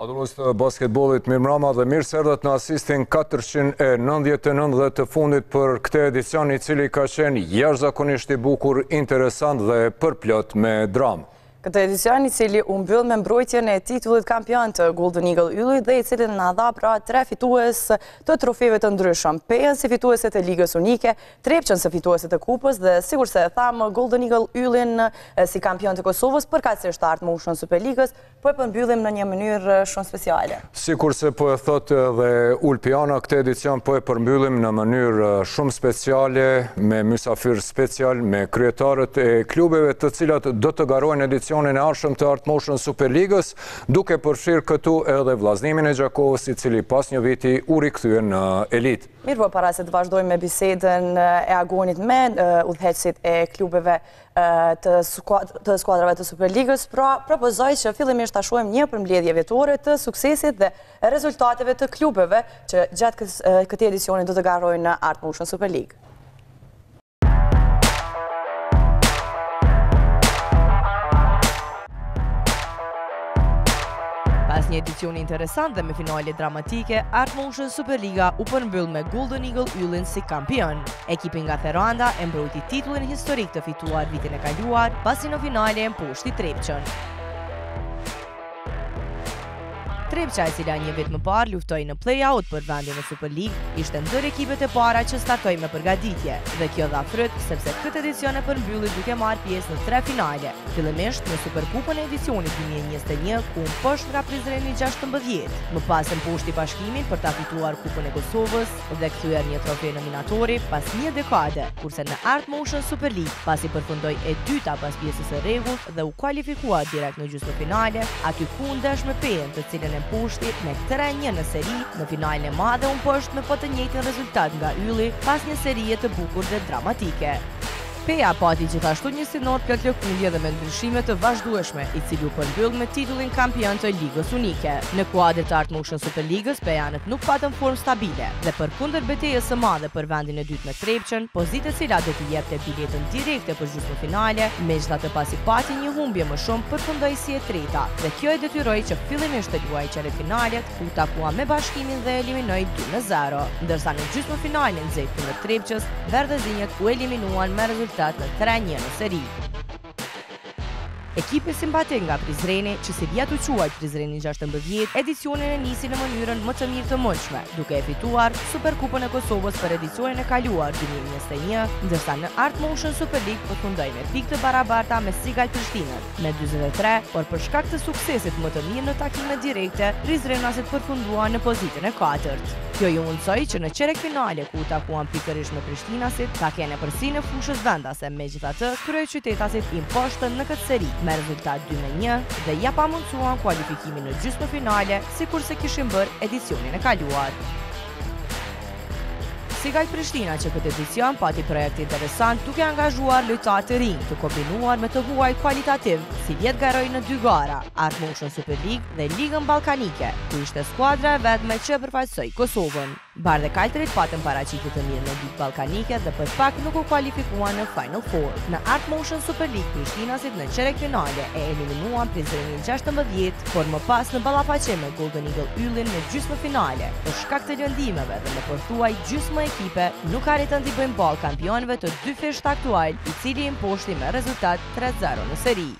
Adhurues të basketbollit mirëmbrëma dhe mirë se erdhët në asistin 499 dhe të fundit për këtë edicion i cili ka qenë jashtëzakonisht i bukur, interesant dhe përplot me dramë. Këtë edicion i cili u mbyll me mbrojtjen e titullit kampion të Golden Eagle Ylli dhe i cili na dha pra tre fitues të trofeve të ndryshëm, Pejën si fituese e Ligës Unike, Trepçën si fituese e Kupës dhe sikurse e thamë Golden Eagle Yllin si kampion të Kosovës përkatësisht të Art Motion Superligës, po e përmbyllim në një mënyrë shumë speciale. Sikurse po e thotë edhe Ulpiana këtë edicion po e përmbyllim në mënyrë shumë speciale me mysafirë specialë me kryetarët e klubeve të cilat do të garojnë edicionin e ardhshëm të Art Motion Superligës duke përfshirë këtu edhe Vëllaznimin e Gjakovës i cili pas një viti u rikthye në elitë. Mirëpo para se të vazhdojmë me bisedën e Agonit me udhëheqësit e klubeve të skuadrave të Superligës, pra propozoj që fillimisht ta shohim një përmbledhje vjetore të suksesit dhe rezultateve të klubeve që gjatë këtij edicioni do të garojnë në Art Motion Superligë. Pas një edicioni interesant dhe me finale dramatike, Art Motion Superliga u përmbyll me Golden Eagle Yllin si kampion. Ekipi nga Theranda e mbrojti titullin historik të fituar vitin e kaluar, pasi në finale e mposhti Trepçën. Trepça e cila një vit më parë luftoi në play-out për vendin në Superligë, ishte ndër ekipet e para që startoi me përgatitje dhe kjo dha fryt sepse këtë edicion e përmbylli duke marrë pjesë në tre finale, fillimisht në Superkupën e edicionit 2021 ku u mposht nga Prizreni 16, më pas e mposhti Bashkimin për ta fituar Kupën e Kosovës dhe kthyer një trofe në Minatori pas një dekade, kurse në Art Motion Superligë, pasi përfundoi e dyta pas pjesës së rregullt, dhe u kualifikua direkt në gjysmëfinale, aty ku u ndesh me Pejën, të cilën e mposhti me 3-1 në seri, në finalen e madhe u mposht me po të njëjtin rezultat nga Ylli, pas një serie të bukur dhe dramatike. Peja pati gjithashtu një sinor plot lëkundje dhe me ndryshime të vazhdueshme, i cili u përmbyll me titullin kampion të Ligës Unike. Në kuadër të Art Motion Superligës, pejanët nuk patën formë stabile dhe përkundër betejës së madhe për vendin e dytë me Trepçën, pozitë e cila do t'i jepte biletën direkte për gjysmëfinale, megjithatë pasi pati një humbje më shumë, përfundoi si e treta dhe kjo e detyroi që fillimisht të luajë çerekfinalet, ku u takua me Bashkimin dhe e eliminoi dy me zero, ndërsa në gjysmëfinalen e nxehtë kundër Trepçës, verdhezinjët u eliminuan me rezultatin tre-një në seri. Ekipi simpatik nga Prizreni, që sivjet u quajt Prizreni gjashtëmbëdhjetë, edicionin e nisi në mënyrën më të mirë të mundshme, duke e fituar Superkupën e Kosovës për edicionin e kaluar dy mijë e njëzet e një, ndërsa në Art Motion Superligë përfundoi me pikë të barabarta me Sigal Prishtinën, me dyzet e tre, por për shkak të suksesit më të mirë në takimet direkte, prizrenasit përfunduan në pozitën e katërt. Kjo iu mundësoi që në çerekfinale, ku u takuan pikërisht me Prishtinasit, ta kenë epërsinë e fushës vendase, Megjithatë, kryeqytetasit i mposhtën në këtë seri me rezultat dy me një dhe ia pamundësuan kualifikimin në gjysmëfinale sikurse kishin bërë edicionin e kaluar. Sigal Prishtina që këtë edicion pati projekt interesant duke angazhuar lojtarë të rinj të kombinuar me të huaj kualitativ sivjet garoi në dy gara, Art Motion Superligë dhe Ligën Ballkanike, ku ishte skuadra e vetme që e përfaqësoi Kosovën. Bardhekaltërit patën paraqitje të mirë në Ligë Ballkanike dhe për pak nuk u kualifikuan në Final Four. Në Art Motion Superligë prishtinasit në çerekfinale e eliminuan Prizrenin gjashtëmbëdhjetë, por më pas në ballafaqim me Golden Eagle Yllin në gjysmëfinale, për shkak të lëndimeve dhe me pothuaj gjysmë ekipe nuk arritën t'i bëjnë ballë kampionëve të dyfishtë aktual, i cili i mposhti me rezultat tre zero në seri.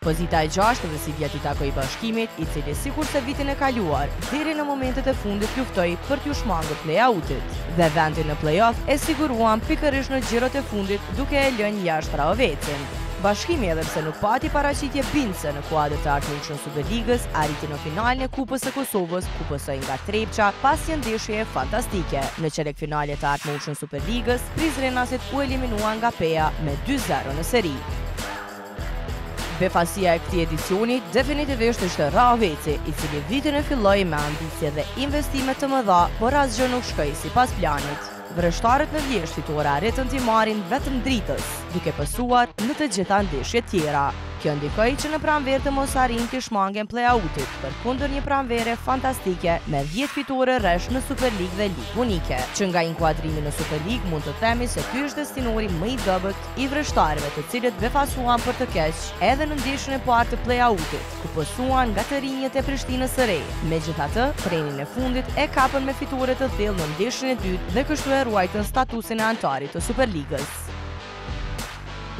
Pozita e gjashtë dhe sivjet i takoi Bashkimit, i cili sikurse vitin e kaluar, deri në momentet e fundit luftoi për t'iu shmangur play-out-it dhe vendin në play-off e siguruan pikërisht në xhirot e fundit duke e lënë jashtë Rahovecin. Bashkimi edhe pse nuk pati paraqitje bindëse në kuadër të Art Motion Superligës, arriti në finalen e Kupës së Kosovës ku pësoi nga Trepça pas një ndeshjeje fantastike. Në çerekfinale të Art Motion Superligës, prizrenasit u eliminuan nga Peja me dy zero në seri. Befasia e këtij edicioni definitivisht ishte Rahoveci, i cili vitin e filloi me ambicie dhe investime të mëdha, por asgjë nuk shkoi sipas planit. Vreshtarët në vjeshtë fitore arritën t'i marrin vetëm Dritës, duke pësuar në të gjitha ndeshjet tjera. Kjo ndikoi që në pranverë të mos arrijnë t'i shmangen play-out-it, përkundër një pranvere fantastike me dhjetë fitore rresht në Superligë dhe Ligë Unike. Që nga inkuadrimi në Superligë mund të themi se ky është stinori më i dobët i vreshtarëve të cilët befasuan për të keq edhe në ndeshjen e parë të play-out-it, ku pësuan nga të rinjët e Prishtinës së Re. Megjithatë, trenin e fundit e kapën me fitore të thellë në ndeshjen e dytë dhe kështu e ruajtën statusin e anëtarit të Superligës.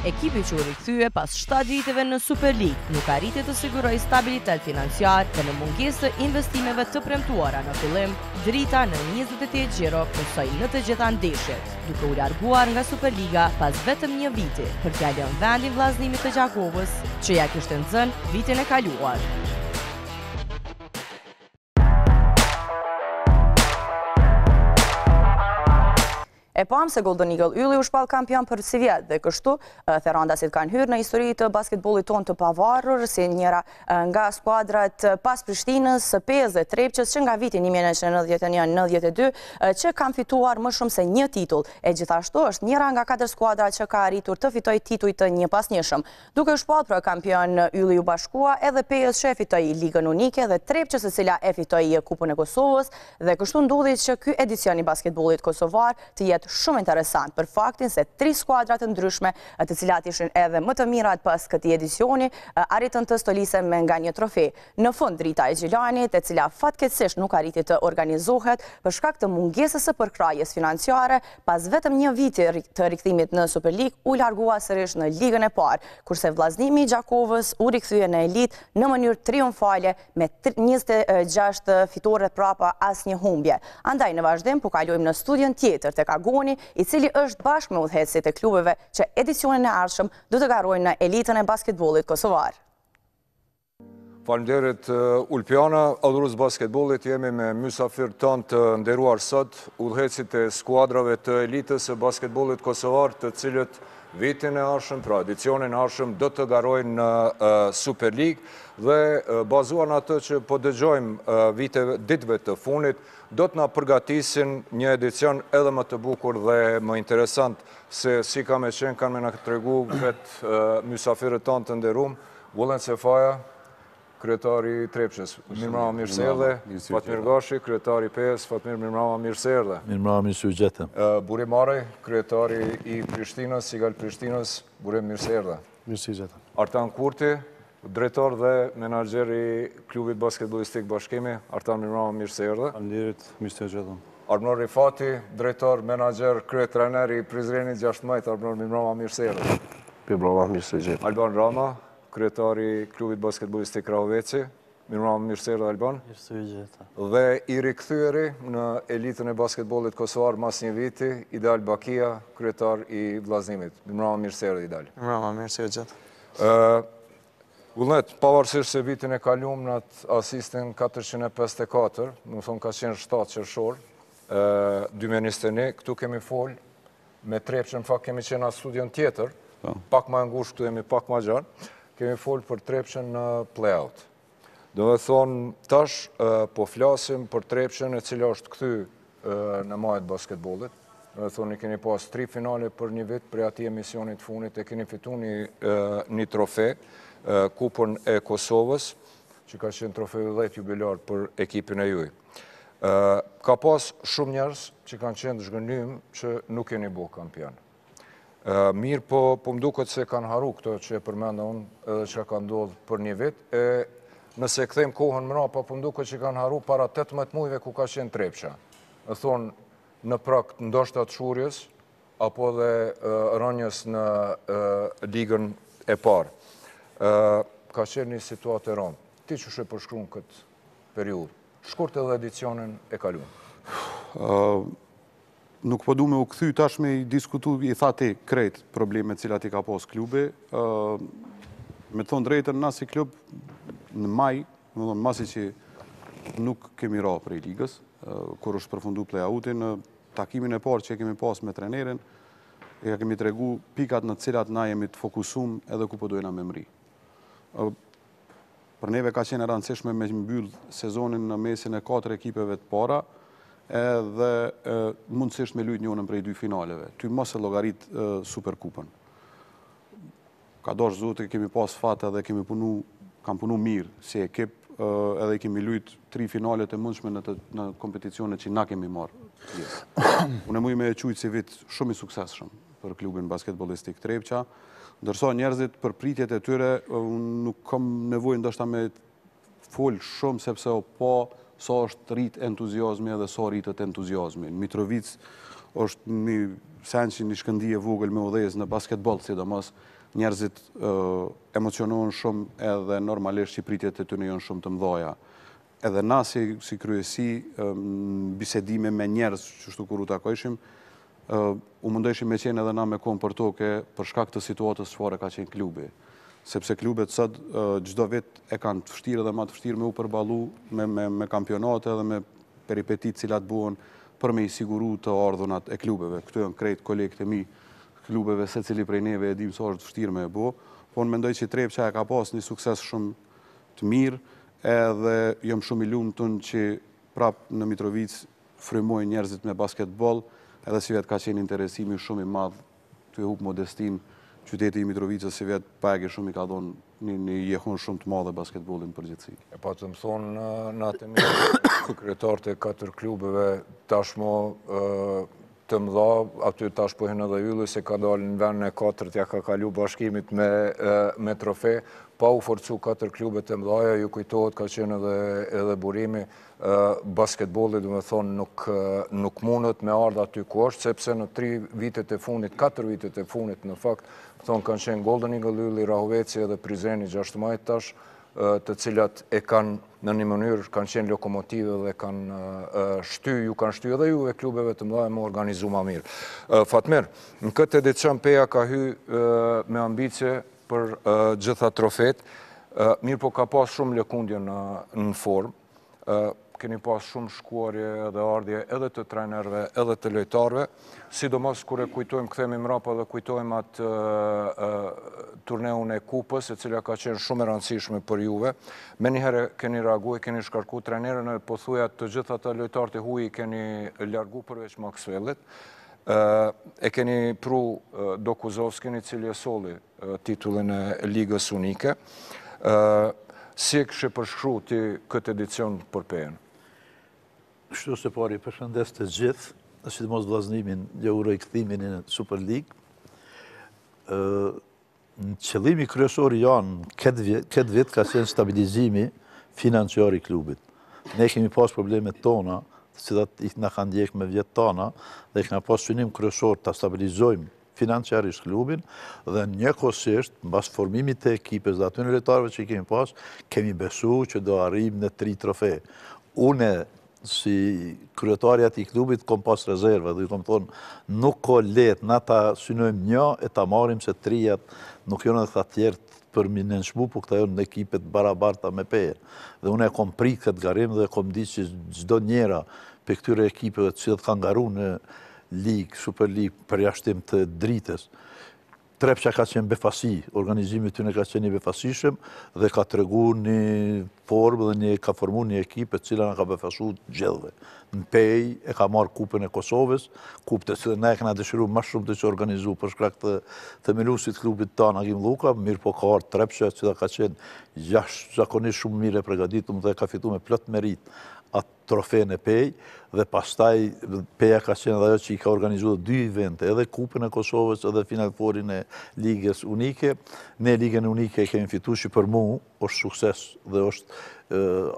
Ekipi që u rikthye pas shtatë viteve në Superligë nuk arriti të sigurojë stabilitet financiar dhe në mungesë të investimeve të premtuara në fillim, Drita në njëzet e tetë xhiro pësoi në të gjitha ndeshjet. duke u larguar nga Superliga pas vetëm një viti për t'ia lënë vendin Vllaznimit të Gjakovës që ia kishte nxënë vitin e kaluar. E pamë se Golden Eagle Ylli u shpall kampion për sivjet dhe kështu, Therandasit kanë hyrë në histori të basketbollit tonë të pavarur si njëra Nga skuadrat pas Prishtinës, Pejës dhe Trepçës që nga viti një mijë e nëntëqind e nëntëdhjetë e një në nëntëdhjetë e dy që kanë fituar më shumë se një titull, e gjithashtu është njëra nga katër skuadra që ka arritur të fitojë tituj të njëpasnjëshëm. Duke u shpall pra kampion, Ylli iu bashkua edhe Pejës që e fitoi Ligën Unike dhe Trepçës e cila e fitoi Kupën e Kosovës dhe kështu ndodhi që ky edicion i basketbollit kosovar të jetë shumë interesant për faktin se tri skuadra të ndryshme, të cilat ishin edhe më të mirat pas këtij edicioni, arritën të stolisen me nga një trofe. Në fund, Drita e Gjilanit, e cila fatkeqësisht nuk arriti të organizohet për shkak të mungesës së përkrahjes financiare, pas vetëm një viti të rikthimit në Superligë, u largua sërish në ligën e parë, kurse Vllaznimi i Gjakovës u rikthye në elitë në mënyrë triumfale me njëzet e gjashtë fitore pra pa asnjë humbje. Andaj në vazhdim po kalojmë në studion tjetër tek Agoni, i cili është bashkë me udhëheqësit e klubeve që edicionin e ardhshëm do të garojnë në elitën e basketbollit kosovar. Faleminderit Ulpiana, adhurues të basketbollit, jemi me mysafirët tanë të nderuar sot, udhëheqësit e skuadrave të elitës së basketbollit kosovar, të cilët vitin e ardhshëm, pra edicionin e ardhshëm do të garojnë në Superligë. Dhe bazuar në atë që po dëgjojmë vite, ditëve të fundit, do të na përgatisin një edicion edhe më të bukur dhe më interesant, se si ka me qenë, kanë me na tregu vetë mysafirët tanë të nderum, Vullnet Sefaja, kryetari i Trepçës. Mirëmbrëma, mirë se erdhe. Fatmir Gashi, kryetari i Pejës. Fatmir, mirëmbrëma, mirë se erdhe. Mirëmbrëma, mirë se ju gjetëm. Burim Zharaj, kryetari i Prishtinës, Sigal Prishtinës. Burim, mirë se erdhe. Mirë se ju gjetëm. Artan Kurti, Drejtor dhe menaxher i Klubit Basketbollistik Bashkimi, Artan mirëmbrëma, mirë se erdhe. Faleminderit, mirë se ju gjetëm. Arbnor Rifati, drejtor, menaxher, kryetrajner i Prizrenit gjashtëmbëdhjetë, Arbnor mirëmbrëma, mirë se erdhe. Mirëmbrëma, mirë se ju gjetëm. Alban Rama, kryetar i Klubit Basketbollistik Rahoveci, mirëmbrëma, mirë se erdhe, Alban. Mirë se ju gjeta. Dhe i rikthyeri në elitën e basketbollit kosovar mas një viti, Idal Bakia, kryetar i Vllaznimit. Mirëmbrëma, mirë se erdhe, Idal. Mirëmbrëma, mirë se ju gjeta. Vullnet, pavarësisht se vitin e kalum në atë Asistin 454, domethënë ka qenë 7 qershor, ë 2021, këtu kemi fol me Trepçën, në fakt kemi qenë në atë studion tjetër, po. pak ma ngushtë këtu jemi pak ma gjerë, kemi fol për Trepçën në play-out. Domethënë, tash po flasim për Trepçën e cila është kthy në majat e basketbollit. Domethënë, i keni pas tri finale për një vit, prej atij emisionit të funit, e keni fitu një trofe, kupën e Kosovës, që ka qenë trofeu i dhjetë jubilar për ekipin e juj. Ka pas shumë njerëz që kanë qenë të zhgënjym që nuk jeni bo kampion. Mirëpo, po më duket se kanë harru këto që e përmenda unë edhe çka ka ndodhë për një vit, e nëse kthejmë kohën mrapa, po më duket që kanë harru para 18 mujve ku ka qenë Trepça. Domethënë, në prag të ndoshta të shuarjes, apo edhe rënies në ligën e parë. Ka qenë një situatë e rëndë. Ti qysh e përshkrun këtë periudhë, shkurt edhe edicionin e kalun? Nuk po du me u kthy tash me i diskutu, i thashë ty krejt problemet cilat i ka pas klubi. Me thonë të drejtën, na si klub në maj, domethënë masi që nuk kemi ra prej ligës, kur është përfundu play-outi, në takimin e parë që kemi pas me trenerin, i kemi tregu pikat në cilat na jemi të fokusum edhe ku po dojna me mrri. Për neve ka qenë e rëndësishme me mbyll sezonin në mesin e katër ekipeve të para edhe mundësisht me lujt njënën prej dy finaleve. Tu mos e llogarit Superkupën. Ka dasht Zoti, kemi pas fat edhe kemi punu, kam punu mirë si ekip edhe i kemi lujt tri finalet e mundshme në, në kompeticionet që na kemi marrë. Unë e muj me e qujtë si vit shumë i suksesshëm. për klubin basketbollistik Trepça. Ndërsa njerëzit për pritjet e tyre, unë nuk kam nevojë ndoshta me fol shumë sepse epo sa është rrit entuziazmi edhe sa rritet entuziazmi. Në Mitrovicë është një sen si një shkëndijë e vogël me u dhezë në basketboll, sidomos njerëzit emocionohen shumë edhe normalisht që pritjet e tyre janë shumë të mëdha. Edhe na si kryesi, në bisedime me njerëz, qështu kur u takojshim, u mundojshim me qenë edhe na me komë për toke për shkak të situatës çfarë ka qenë klubi. Sepse klubet sot çdo vit e kanë të vështirë edhe më të vështirë me u përballu me me me kampionate edhe me peripeti të cilat bohen për me i siguru të ardhunat e klubeve. Këtu janë krejt kolegët e mi klubeve secili prej neve e dim sa është vështirë me e bo, po unë mendoj që Trepça e ka pas një sukses shumë të mirë edhe jam shumë i lumtun që prapë në Mitrovicë frymojnë njerëzit me basketboll, edhe sivjet ka qenë interesimi shumë i madh tu e hup modestinë qyteti i Mitrovicës sivjet pak a shumë i ka dhonë një, një jehonë shumë të madhe basketbollit në përgjithësi. E patëm, domethënë në, në atë një kryetarët e katër klubeve, tashmo të mëdha, aty tash po hyn edhe Ylli se ka dalë në vendin e katërt ja ka kalu Bashkimit me me trofe, pa u forcu katër klubet e mëdha, ju kujtohet ka qenë edhe edhe burimi basketbolli, domethonë nuk nuk mundet me ardh aty ku është, sepse në tri vitet e fundit, katër vitet e fundit në fakt, thonë kanë qenë Golden Eagle Ylli, Rahoveci edhe Prizreni 6 maj tash, të cilat e kanë në një mënyrë kanë qenë lokomotive dhe kanë shty, ju kanë shty edhe juve klubeve të mëdhaja me u organizu ma mirë. Fatmir, në këtë edicion Peja ka hy me ambicie për gjitha trofet, mirëpo ka pas shumë lëkundje në formë, keni pas shumë shkuarje dhe ardhje edhe të trenerve, edhe të lojtarve, sidomos kur e kujtojmë, kthemi mrapa dhe kujtojmë atë turneun e kupës, e cila ka qenë shumë e rëndësishme për juve. Menjëherë keni reagu e keni shkarku trenerin e pothuaj të gjithë lojtarët e huj i keni largu përveç Maxwellit. E keni pru Dokuzovskin i cili e solli titullin e Ligës Unike. Si e kishe përshkru ti këtë edicion për Pejën? Kështu se pari, po përshëndes të gjithë, sidomos Vëllaznimin, i uroj kthimin në Superligë. Qëllimi kryesor i joni, këtë vit ka qenë stabilizimi financiar i klubit. Ne kemi pas problemet tona, të cilat na kanë ndjekë me vjet të tana, dhe kemi pas synim kryesor ta stabilizojmë financiarisht klubin dhe njëkohësisht mbas formimit të ekipes dhe atyre lojtarëve që kemi pas, kemi besu që do arrijmë në tri trofe. Une si kryetar i këtij klubi kom pas rezerve dhe ju kom thonë nuk o leht, na ta synojmë një e ta marrim se trijat nuk jone edhe këta tjerët për m'i nënçmu, po këta jonë ekipe të barabarta me Pejën. Dhe unë e kom pri këtë garë dhe e kom di që çdo njëra prej këtyre ekipeve që kanë garu në Ligë, Super Ligë, përjashtim të Dritës. Trepça ka qenë befasi, organizimi i tyne ka qenë i befasishëm dhe ka tregu një formë dhe një ka formu një ekip e cila na ka befasu gjithve. Në Pejë e ka marrë kupën e Kosovës, kupë të cilën e kena dëshiru ma shumë se që organizu për shkak të themeluesit klubit tonë Agim Lluka, mirëpo ka ardh Trepça e cila ka qenë jashtëzakonisht shumë mirë e pregaditun dhe ka fitu me plot meritë atë trofe në Pejë dhe pastaj Peja ka qenë edhe ajo që i ka organizuar dy evente, edhe Kupën e Kosovës edhe Final Four-in e Ligës Unike. Ne Ligën Unike e kemi fituar që për mua është sukses dhe është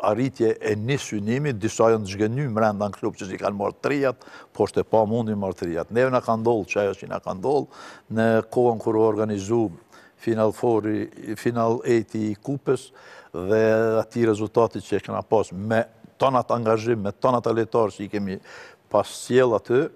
arritje e një synimi, disa janë të zhgënjy mrenda në klub që si kanë marrë trijat, po është e pamundur me i marrë trijat. Neve na ka ndollë që ajo që na ka ndollë, në kohën kur u organizu Final fori, final ejti i kupës dhe atij rezultatit që e kena pas me tanë at angazhim, me tanë ata lejtarë që i kemi pas sjell aty,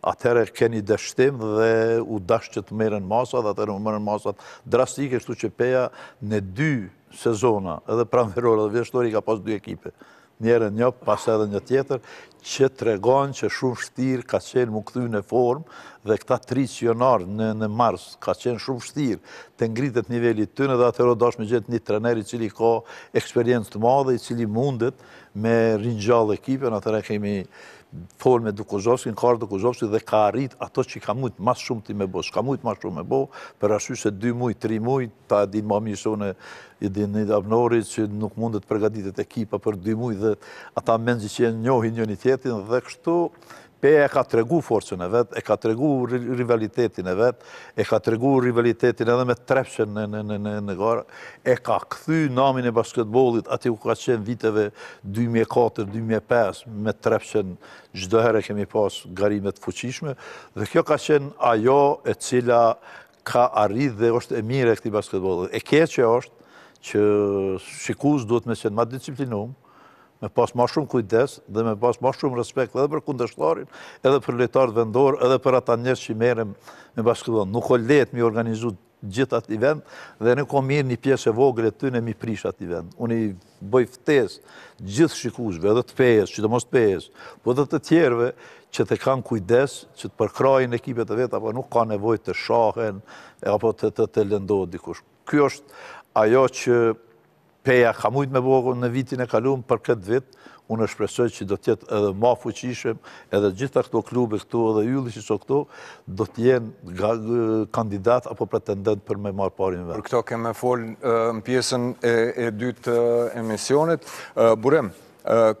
atëherë keni dështim dhe u dash që të merren masa, atëherë u merren masat drastike, kështu që Peja në dy sezona, edhe pranverore dhe vjeshtor i ka pas dy ekipe. Njëherë njo, pastaj edhe një tjetër që tregon që shumë shtirë ka qenë mu kthy në formë dhe këta tri që janë ardhë në, në mars ka qenë shumë shtirë të ngritet niveli i tyne dhe atëherë o dash me gjetë një trener i cili ka eksperiencë të madhe i cili mundet me ringjallë ekipin atëherë kemi folë me Dokuzovskin, ka ardhë Dokuzovski dhe ka arrit ato që ka mujtë ma së shumti me bo, s'ka mujtë ma shumë me bo, për arsye se dy muj, tri muj, ti e din ma mirë se une E din, Arbnor, që nuk mund të përgatitet ekipa për dy muaj dhe ata mezi që e njohin njëri-tjetrin dhe kështu Peja e ka tregu forcën e vet, e ka tregu rivalitetin e vet, e ka tregu rivalitetin edhe me Trepçën në në në në në garë, e ka kthy namin e basketbollit aty ku ka qenë viteve 2004, 2005 me Trepçën çdo herë kemi pas garime të fuqishme dhe kjo ka qenë ajo e cila ka arrit dhe është e mira e këtij basketbolli. E keqe është që shikusit duhet me qenë ma të disiplinum, me pas ma shumë kujdes dhe me pas ma shumë respekt edhe për kundërshtarin, edhe për lejtarët vendor, edhe për ata njerëz që merren me basketboll. Nuk o lehtë me organizu gjithë at event dhe nuk o mirë një pjesë e vogël e tyne me prish at event. Unë i Bëj ftesë të gjithë shikuesve, edhe të Pejës, sidomos të Pejës, po edhe të tjerëve, që të kanë kujdes, që të përkrahin ekipet e veta, po nuk ka nevojë të shahen apo të të, të lëndohet dikush. Kjo është ajo që Peja ka mujtë me bo në vitin e kalum për këtë vit, unë shpresoj që do të jetë edhe ma fuqishëm Edhe gjitha këto klube këtu edhe Ylli që o këtu do të jenë kandidat apo pretendent për me marrë parin vend. Për këto kemi me fol në pjesën e dytë të emisionit. Burim,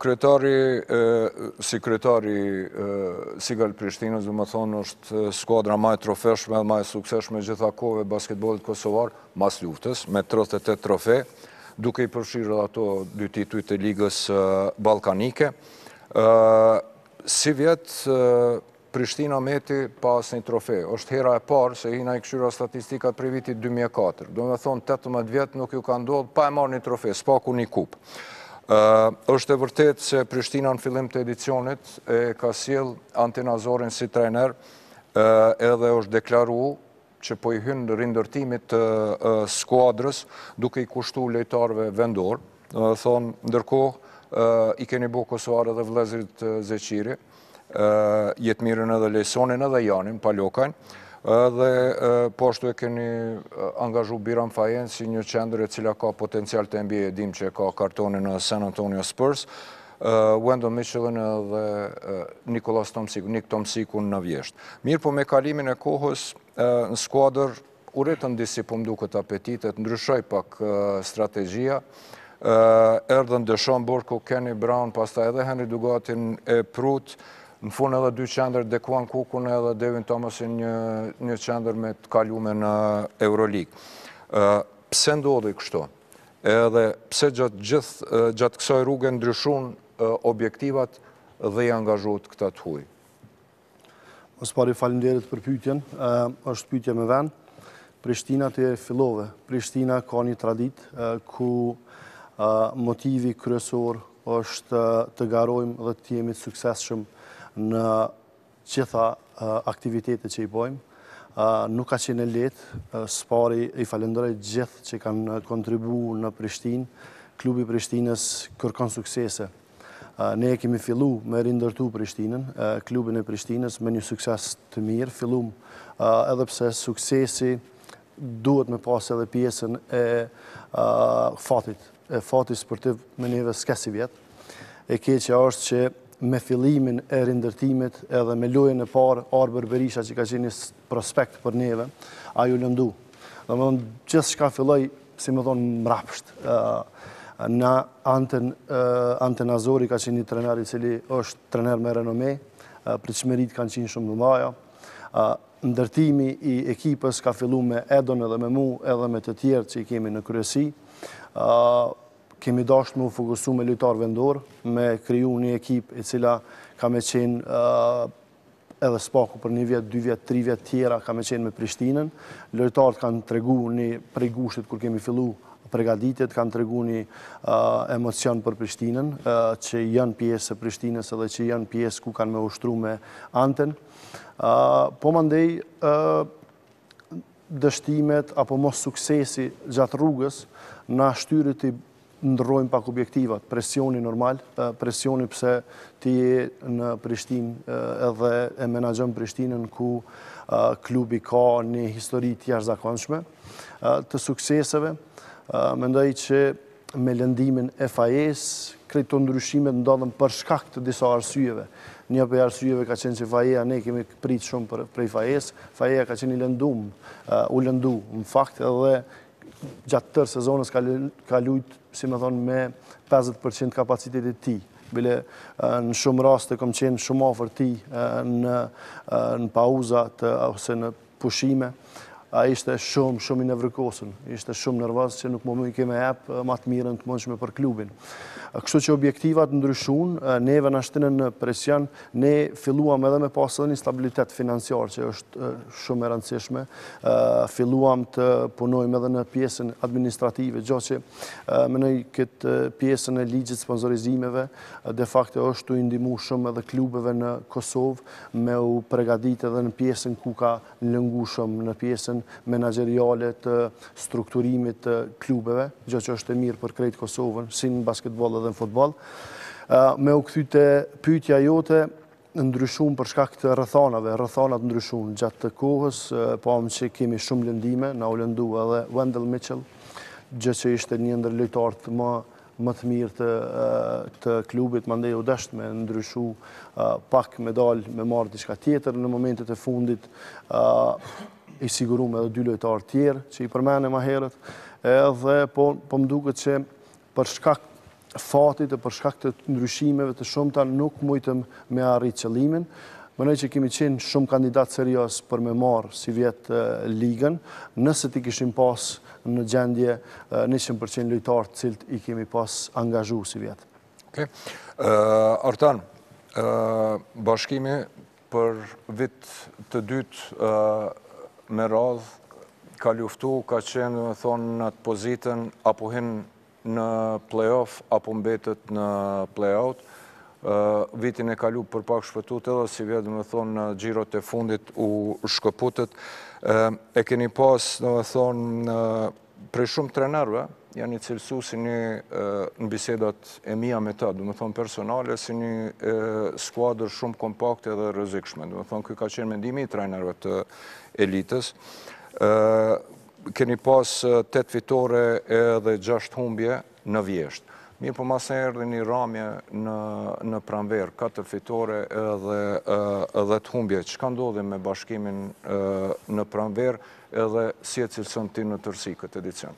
kryetari, si kryetar i Sigal Prishtinës, domethonë, është skuadra ma e trofeshme dhe ma e suksesshme e gjitha kohëve të basketbollit kosovar, mas luftës, me 38 trofe, duke i përfshirë dhe ato dy tituj të ligës ballkanike. Sivjet, Prishtina meti pa asnjë trofe. Është hera e parë se hina i kqyra statistikat prej vitit dy mijë e katër. Domethonë, tetëmbëdhjetë vjet nuk ju ka ndodhë pa e marrë një trofe, së paku një kupë. Është e vërtetë se Prishtina në fillim të edicionit e ka sjellë Ante Nazorin si trajner edhe është deklaru që po i hyn rindërtimit të skuadrës, duke i kushtu lojtarëve vendor, thonë, ndërkohë i keni bo kosovarë edhe vëllezërit Zeqiri, Jetmirin edhe Lejsonin edhe Janin, Palokajn, edhe po ashtu e keni angazhu Biram Fajen si një qendër e cila ka potencial të NBA, e dim që e ka kartoni në San Antonio Spurs, Wendon Mitchellin dhe Nicolas Tomsikun, Nik Tomsikun në vjeshtë. Mirëpo me kalimin e kohës në skuadër u rritën disi po m'duket apetitet, ndryshoi pak strategjia, erdhën Dëshon Burku, Kenny Brown, pastaj edhe Henry Dugatin e prutë, në fund edhe dy qender Dekuan Kukun edhe Devin Thomasin një qender me të kalume në Euroleague. Pse ndodhi kështu? Edhe pse gjatë kësoj rruge ndryshun objektivat dhe i angazhut këta të huaj. Më së pari faleminderit për pyetjen. Është pyetje me vend. Prishtina ti e fillove. Prishtina ka një traditë ku motivi kryesor është të garojmë dhe të jemi të suksesshëm në gjitha aktivitetet që i bojmë. Nuk ka qenë e lehtë, s'pari i falënderoj gjithë që kanë kontribu në Prishtinë, klubi i Prishtinës kërkon suksese. Ne e kemi fillu me rindërtu Prishtinën, klubin e Prishtinës me një sukses të mirë, fillum edhe pse suksesi Duhet me pas edhe pjesën e fatit, e fati sportiv me neve s'ke sivjet. E keqja është që me fillimin e rindërtimit edhe me lojën e parë, Arbër Berisha që ka qenë një prospekt për neve, a lëndu. Domethënë, gjithë çka filloi, si më thonë, mrapsht. Anten, Ante Nazori ka qenë një trener i cili është trener me renome, pritshmëritë kanë qenë shumë të mdhaja. Ndërtimi i ekipës ka fillu me Edon edhe me mu, edhe me të tjerë që i kemi në kryesi. Kemi dashtë me u fokusu me lojtarë vendorë, me kriju një ekip e cila ka me qenë edhe s'paku për një vjet, dy vjet, tri vjet tjera ka me qenë me Prishtinën. Lojtarët kanë tregu një prej gushtit kur kemi fillu përgatitjet, kanë tregu një emocion për Prishtinën, që janë pjesë e Prishtinës edhe që janë pjesë ku kanë me ushtru me Anten. Po mandej dështimet apo mos suksesi gjatë rrugës na shtyni të ndërrojmë pak objektivat, presioni normal, presioni pse ti je në Prishtinë edhe e menaxhon Prishtinën ku klubi ka një histori të jashtëzakonshme të sukseseve. Mendoj që Me lëndimin e Fajesë, krejt këto ndryshimet ndodhën për shkak të disa arsyeve. Një prej arsyeve ka qenë që Fajeja ne kemi prit shumë për, prej Fajesë. Fajeja ka qenë i lëndum, uh, u lëndu në fakt edhe gjatë tërë sezonës ka, ka lujt, si me thonë, me 50% kapacitetit tij. Bile uh, në shumë raste kom qenë shumë afër tij uh, në, uh, në pauza të, ose në pushime, ai ishte shumë, shumë i nevrikosur, ishte shumë nervoz që nuk mujke me ep më të mirën të mundshme për klubin. Kështu që objektivat ndryshun, neve na shtinë në presion, ne filluam edhe me pas edhe një stabilitet financiar që është shumë e rëndësishme, filluam të punojmë edhe në pjesën administrative, gjo që menoj këtë pjesën e ligjit sponsorizimeve, de facto është tu i ndihmu shumë edhe klubeve në Kosovë, me u pregadit edhe në pjesën ku ka lëngu shumë, në pjesën menagjeriale të strukturimit të klubeve, gjë që është e mirë për krejt Kosovën, si në basketboll edhe në futboll. Me u kthy te pytja jote, ndryshun për shkak të rrethanave, rrethanat ndryshun gjatë kohës, po masi kemi shumë lëndime, na u lëndu edhe Wendell Mitchell, gjë që ishte një ndër lojtarët më më të mirë të klubit, mandej u dasht me ndryshu pak me dal, me marr diçka tjetër në momentet e fundit, i sigurum edhe dy lojtarë tjerë që i përmene ma herët, edhe po, po më duket që për shkak fatit e për shkak të ndryshimeve të shumta nuk mujtëm me arri qëllimin. Menoj që kemi qenë shumë kandidat serioz për me marr sivjet ligën, nëse t'i kishim pas në gjendje njëqind për qind lojtarët të cilët i kemi pas angazhu sivjet. Oke. Artan, Bashkimi për vit të dytë me radhë ka luftu, ka qenë, domethonë, në atë pozitën, apo hin në play-off apo mbetet në play-out. Vitin e kalu për pak shpëtut edhe sivjet, domethonë, në xhirot e fundit u shkëputët. E keni pas, domethonë, prej shumë trenerve, jeni cilësu si një në bisedat e mija me ta, domethonë personale, si një skuadrë shumë kompakte edhe e rrezikshme. Domethonë, ky ka qenë mendimi i trenerve të elitës. Keni pas tetë fitore edhe gjashtë humbje në vjeshtë. Mirëpo masi erdhi një ramje në pranverë, katër fitore edhe dhjetë humbje. Çka ndodhi me Bashkimin në pranverë edhe si e cilëson ti në tërësi këtë edicion?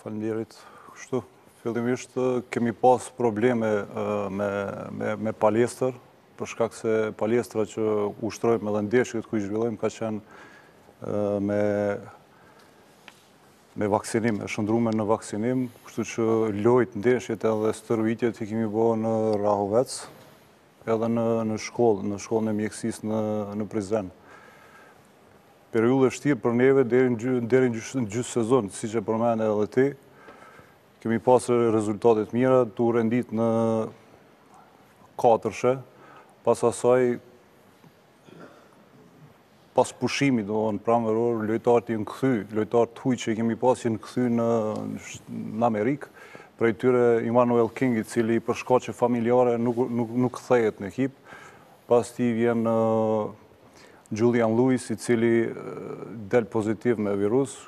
Faleminderit, kështu, fillimisht kemi pas probleme me palestër, për shkak se palestra që ushtrojmë edhe ndeshjet ku i zhvillojmë ka qenë me me vaksinim, e shndërrume në vaksinim, kështu që lojt ndeshjet edhe stërvitjet i kemi bo në Rahovec, edhe në shkollë, në shkollën e mjekësis në Prizren. Periudhë e vështirë për neve, deri n'gjysë sezon, siç e përmende edhe ti, Kemi pas rezultate të mira, t'u rendit në katërshe, pas asaj pas pushimit, domethonë pranveror, lojtarët janë kthy, lojtarët të huj që i kemi pas janë kthy në Amerikë, prej tyre Immanuel King, i cili për shkaqe familjare nuk kthehet në ekip, pas tij vjen Julian Lewis, i cili del pozitiv me virus,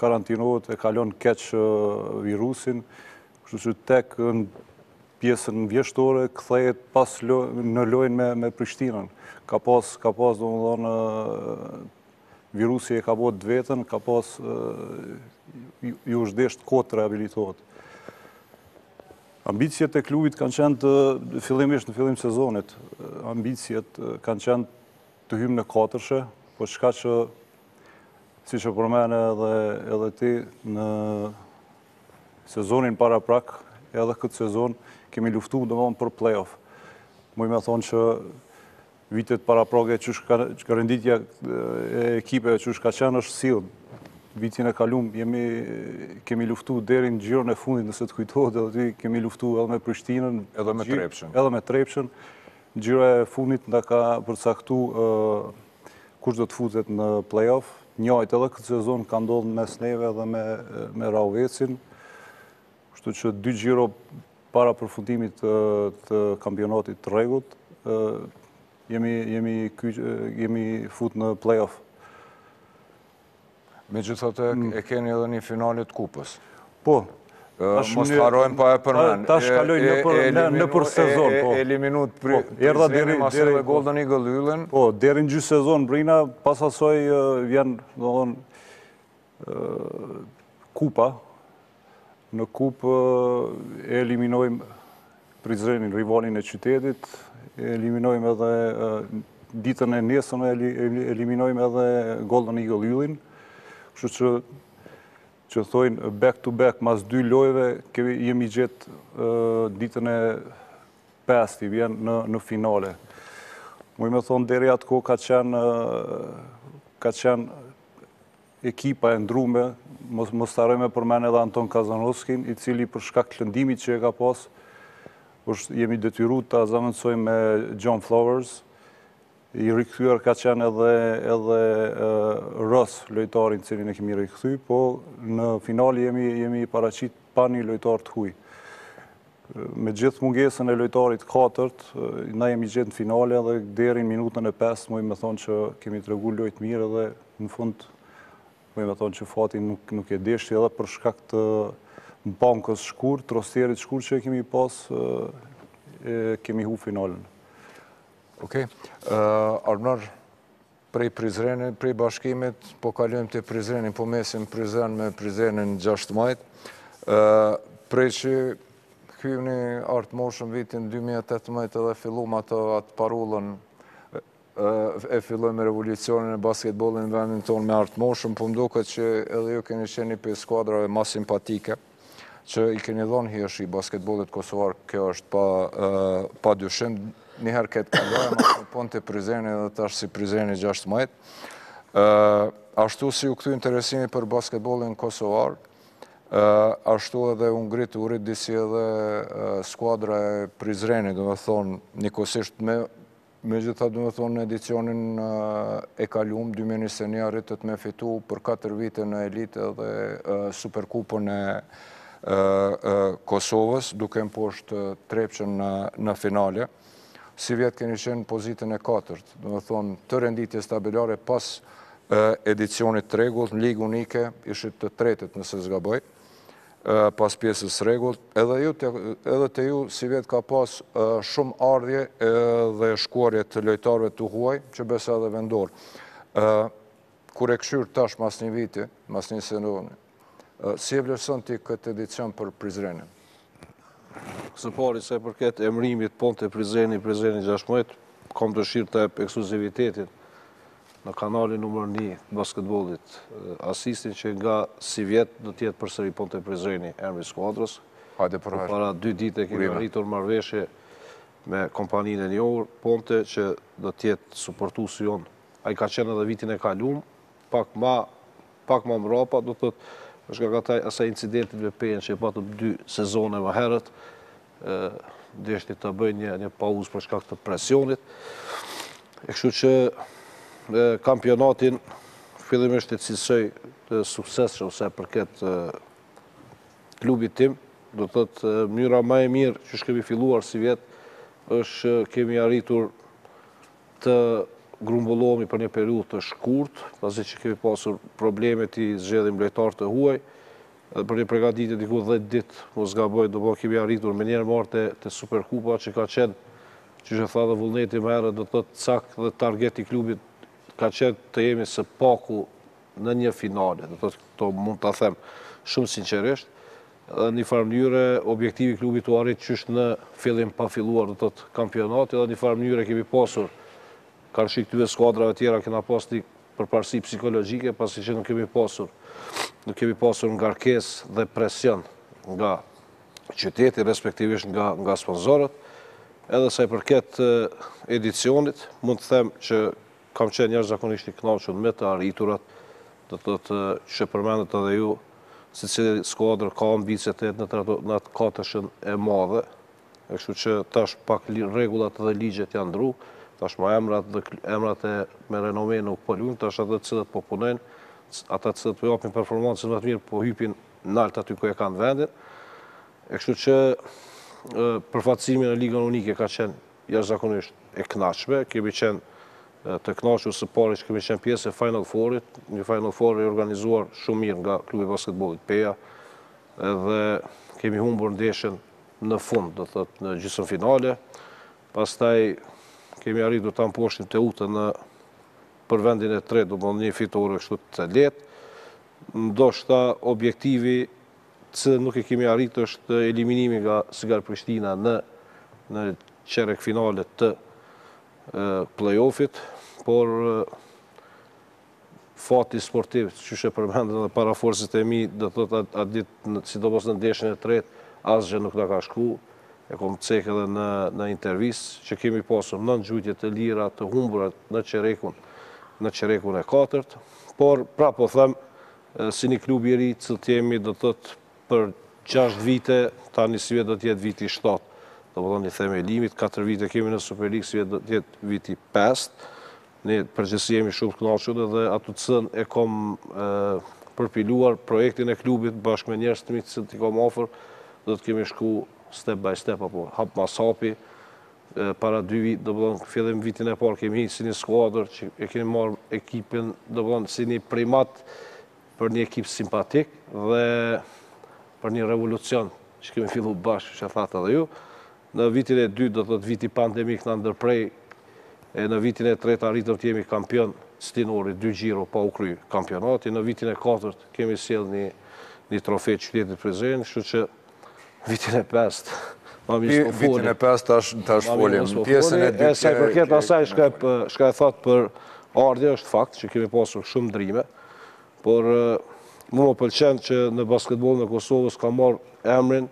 karantinohet e kalon keq virusin, kështu që tek pjesën vjeshtore kthehet pas në lojnë me Prishtinën. Ka pas, ka pas, domethonë, virusi e ka bo të vetën, ka pas, ju është dashtë kohë të rehabilitohet. Ambiciet e klubit kanë qenë të fillimisht në fillim sezonit. Ambiciet kanë qenë të hymë në katërshe, po çka që siç e përmende edhe ti në sezonin paraprak, edhe këtë sezon kemi luftu domethonë për play-off. Muj me thonë që vitet paraprake qysh ka renditja e ekipeve qysh ka qenë është sillë. Vitin e kalum kemi luftu deri në xhiron e fundit nëse të kujtohet edhe ti kemi luftu edhe me Prishtinën. Edhe me Trepçën. Edhe me Trepçën. Xhiroja e fundit na ka përcaktu kush do të futet në play-off. Njejt edhe këtë sezon ka ndodhë mes neve dhe me Rahovecin. Kështu që dy xhiro para përfundimit të kampionatit të rregullt, jemi fut në play-off. Megjithatë e keni edhe një finale t' kupës. Po. Mos të harrojmë pa e përmend. Tash kaloj nëpër sezon. Po. Eliminut Prizreni masi edhe Golden Eagle Yllin. Po, deri n'gjysë sezon brina, pas asoj vjen, domethon, kupa, Në kupë e eliminojmë Prizrenin, rivalin e qytetit, e eliminojmë edhe ditën e nesërme, e eliminojmë edhe Golden Eagle Yllin, kështu që që thojnë back to back, mas dy lojve, kemi jemi gjetë ditën e pestë, vjen në finale. Muj me thonë, deri atë kohë ka qenë, ka qenë ekipa e ndrume, mos të harrojmë me përmen edhe Anton Kazanovskin, i cili për shkak të lëndimit që e ka pas, jemi detyru ta zëvendësojmë me John Flowers, i rikthyer ka qenë edhe edhe Rës, lojtarin të cilin e kemi rikthy, po në finale jemi paraqit pa një lojtar të huaj. Me gjithë mungesën e lojtarit të katërt, na jemi gjetë në finale dhe deri në minutën e pesë muj me thonë që kemi tregu lojë të mirë dhe në fund muj me thonë që fati nuk e deshti edhe për shkak të bankës shkurt, rosterit shkurt që e kemi pas, e kemi hup finalen. Oke, Arbnor, Prej Prizrenit, prej bashkimit, po kalojmë te Prizreni, po mesim n'Prizren me Prizrenin 16. Prej që hyni n'Art Motion n'vitin 2018 edhe fillum atë atë parullën e fillojmë revolucionin e basketbollit në vendin tonë me Art Motion, po m'doket që edhe ju keni qenë një prej skuadrave ma simpatike. që i keni dhonë hijeshi basketbollit kosovar, kjo është pa, pa dyshim. Njëherë Kalaja, masnej Ponte Prizreni dhe tash si Prizreni 16. Ashtu si u kthy interesimi për basketbollin kosovar, ashtu edhe u ngrit u rritë disi edhe skuadra e Prizrenit, domethonë, njëkosisht me Megjithatë, domethënë në edicionin e kaluam dy mijë e njëzet e një arritët me fitu për katër vite në elitë edhe Superkupën e Kosovës, duke mposhtë Trepçën në finale. Sivjet keni qenë në pozitën e katërt, domethënë të renditjes tabelare pas edicionit të rregullt, në Ligë unike ishit të tretët nëse s'gaboj. pas pjesës s'rregullt edhe te ju sivjet ka pas shumë ardhje dhe shkuarje të lojtarëve të huaj që besa edhe vendor kur e kqyr tash mas një viti mas një sezoni si e vlerëson ti këtë edicion për Prizrenin së pari sa i përket emërimit Ponte Prizreni Prizreni 16 kam dëshirë të jap ekskluzivitetin në kanalin numër një të basketbollit, Assist-in që nga sivjet do të jetë përsëri Ponte Prizreni emri i skuadrës. Hajde për hajr. Para dy ditë kemi arritur marrëveshje me kompaninë e njohur Ponte që do të jetë suportuesi jonë. Ai ka qenë edhe vitin e kaluar, pak ma mbrapa, do të thotë shkaku i asaj incidentit me Pejën që e patëm dy sezone më herët, deshtën të bëjnë një, një pauzë për shkak të presionit. E kështu që e, kampionatin fillimisht e cilësoj të sukses sa i përket e, klubit tim, do të thotë mënyra ma e mirë qysh kemi filluar sivjet është kemi arritur të grumbullohemi për një periudhë të shkurt, pasi që kemi pasur probleme t'i zgjedhim lojtarë të huaj, Edhe për një pregaditje diku dhjetë ditë, mos gaboj, do të thotë kemi arritur menjëherë me marrë te te Superkupa që ka qenë, qysh e tha dhe Vullneti më herët, do të thotë cak dhe targeti i klubit ka qenë të jemi së paku në një finale, do të thotë këto mund ta them shumë sinqerisht, dhe në një farë mënyre objektivi i klubit u arrit qysh në fillim pa filluar, do të thotë kampionati dhe në një farë mënyre kemi pasur karshi këtyre skuadrave tjera kena pas një përparësi psikologjike pasi që nuk kemi pasur nuk kemi pasur ngarkesë dhe presion nga qyteti respektivisht nga nga sponsorët. Edhe sa i përket edicionit, mund të them që kam qenë jashtëzakonisht i kënaqur me të arriturat, do të thotë që përmendët edhe ju, secili skuadër ka ambiciet e në atë katërshen e madhe, Kështu që tash pak rregullat dhe ligjet janë ndru, tashmë emrat dhe emrat e me renome nuk po lujnë, tash ata të cilët po punojnë, ata të cilët po japin performancën më të mirë po hypin nalt aty ku e kanë vendin. E kështu që përfaqësimi në Ligën Unike ka qenë jashtëzakonisht e kënaqshme, kemi qenë të kënaqur së pari që kemi qenë pjesë e Final Four-it, një Final Four i organizuar shumë mirë nga klubi i basketbollit Peja, edhe kemi humbur ndeshën në fund, do të thotë në gjysmëfinale. Pastaj kemi arritur ta mposhtim Teutën në për vendin e tretë, do të thotë një fitore kështu të lehtë. Ndoshta objektivi të cilin nuk e kemi arrit është eliminimi nga Sigal Prishtina në në çerekfinale të play-offit, por Fati sportiv, qysh e përmendën edhe parafolësit e mi, do të thotë atë atë ditë, sidomos në ndeshjen e tretë, asgjë nuk na ka shku, e kom cek edhe në në intervistë, që kemi pasur nëntë gjujtje të lira, të humbura në çerekun në çerekun e katërt, por prapë po them, si një klub i ri, cilët jemi, do të thotë, për gjashtë vite, tani sivjet do të jetë viti i shtatë, domethënë i themelimit, katër vite kemi në Superligë, sivjet do të jetë viti i pestë. Në përgjithësi jemi shumë të kënaqur edhe atë të cilën e kam përpiluar projektin e klubit bashkë me njerëz të mi të cilët i kam afër, do të kemi shku step by step apo hap mas hapi. Para dy vit, domethënë fillim vitin e parë kemi hyrë si një skuadër që e kemi marrë ekipin, domethënë si një primat Për një ekip simpatik dhe për një revolucion që kemi fillu bashkë, që thatë edhe ju. Në vitin e dytë, do të thotë viti pandemik na ndërprej, e në vitin e tretë arritëm të jemi kampion stinor, dy xhiro pa u kry kampionati, në vitin e katërt kemi sjellë një trofe qytetit Prizren, kështu që Vitin e pestë. Vitin e pestë tash tash folim. Pjesën e dytë. Sa i përket asaj çka çka e tha për ardhje është fakt që kemi pasur shumë ndrime, por mua më pëlqen që në basketbollin e Kosovës kam marr emrin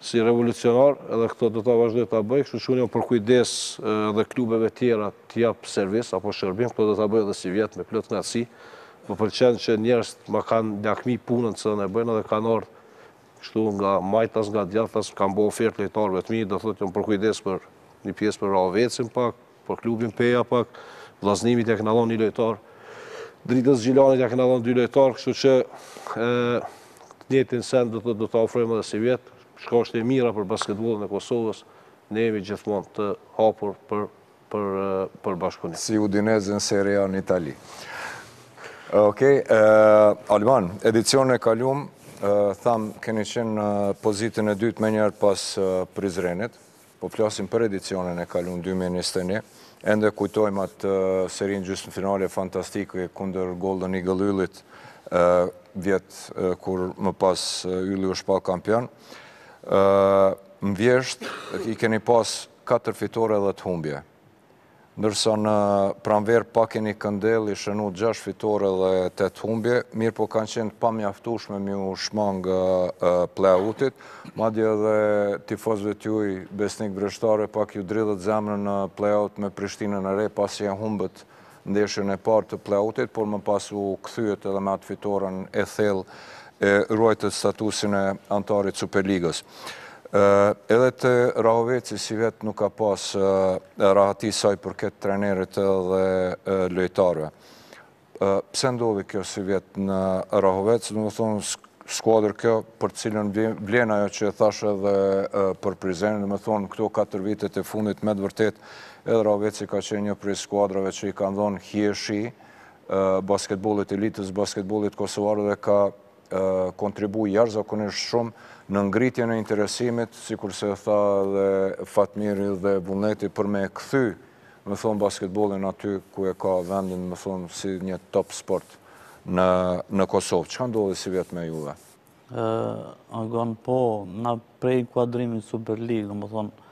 si revolucionar, edhe këtë do ta vazhdoj ta bëj, kështu që unë jam përkujdes edhe klubeve tjera të jap servis apo shërbim, këtë do ta bëj edhe sivjet me plot kënaqësi. Më pëlqen që njerëzit na kanë lakmi punën që ne bëjmë edhe kanë ardhur Kështu nga majtas nga djathtas kanë bo ofertë lojtarëve të mi, do thotë jam përkujdes për një pjesë për Rahovecin pak, për klubin Peja pak, Vllaznimit ja kena dhënë një lojtar, Dritës Gjilanit ja kena dhënë dy lojtarë, kështu që të njëjtin send do thotë do ta ofrojmë edhe sivjet, çka është e mira për basketbollin e Kosovës, ne jemi gjithmonë të hapur për për bashkëpunim. Si Udinese në Serie A në Itali. Okej, Alban, edicionin e kalum, thamë keni qenë në pozitën e dytë menjëherë pas Prizrenit, po flasim për edicionin e kalum 2021, ende kujtojmë atë serinë gjysmë finale fantastike kundër Golden Eagle Yllit, vjet kur më pas Ylli u shpall kampion. Në vjeshtë, i keni pas Katër fitore dhjetë humbje. Ndërsa në pranverë pak jeni këndellë, keni shënu gjashtë fitore dhe tetë humbje, mirëpo kanë qenë të pamjaftueshme me iu shmang play-out-it, madje edhe tifozëve tuaj besnikë vreshtarë pak iu dridhet zemra në play-out me Prishtinën e Re pasi e humbët ndeshjen e parë të play-out-it, por më pas u kthyet edhe me atë fitoren e thellë e ruajtët statusin e anëtarit të Superligës. Edhe te Rahoveci sivjet nuk ka pas rahati sa i përket trajnerit dhe lojtarëve. Pse ndodhi kjo sivjet në Rahovec, domethënë Skuadër kjo për të cilën vlen ajo që e thashë edhe për Prizrenin, domethënë këto 4 vitet e fundit me të vërtetë edhe Rahoveci ka qenë një prej skuadrave që i kanë dhonë hijeshi basketbollit, elitës basketbollit kosovar dhe ka kontribu jashtëzakonisht shumë në ngritjen e interesimit, sikurse tha edhe Fatmiri dhe Vullneti për me e kthy me thënë basketbollin aty ku e ka vendin, me thënë si një top sport në, në Kosovë. Çka ndodhi sivjet me juve? Agon, po, na prej inkuadrimit Super League, domethënë,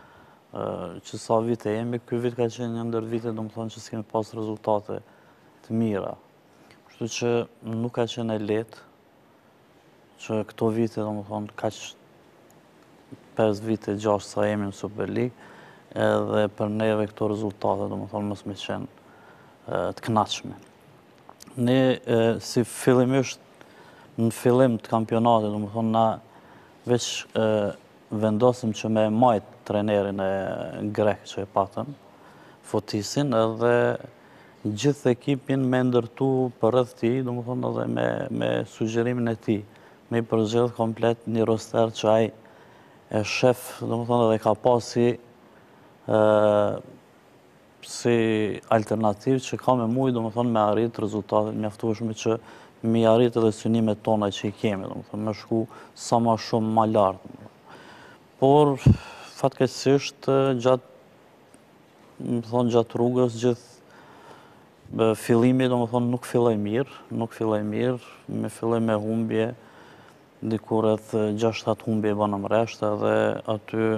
që sa vite jemi, ky vit ka qenë një ndër vite, domethënë, që s'kemi pas rezultate të mira. Kështu që nuk ka qenë e lehtë, Që këto vite, domethënë, ka që 5 vite, 6 sa jemi në Superlig, edhe për neve këto rezultate, domethënë, mos me qenë të knaqme. Ne, si fillimisht, në fillim të kampionatit, domethënë, na veç vendosëm që me e majt trenerin grek që e patëm, Fotisin, edhe gjithë ekipin me ndërtu përreth tij, domethënë edhe me me sugjerimin e tij, me i përzgjedh komplet një roster që ai e shef, domethënë edhe ka pa si si alternativë që ka me mujtë, domethënë me arrit rezultate të mjaftueshme që mi arrit edhe synimet tona që i kemi, domethënë me shku sa ma shumë ma lart. Por fatkeqësisht gjatë Me thënë gjatë rrugës gjithë fillimi domethënë nuk filloi mirë, nuk filloi mirë, me filloi me humbje, diku rreth gjashtë shtatë humbje i bamë rresht, edhe aty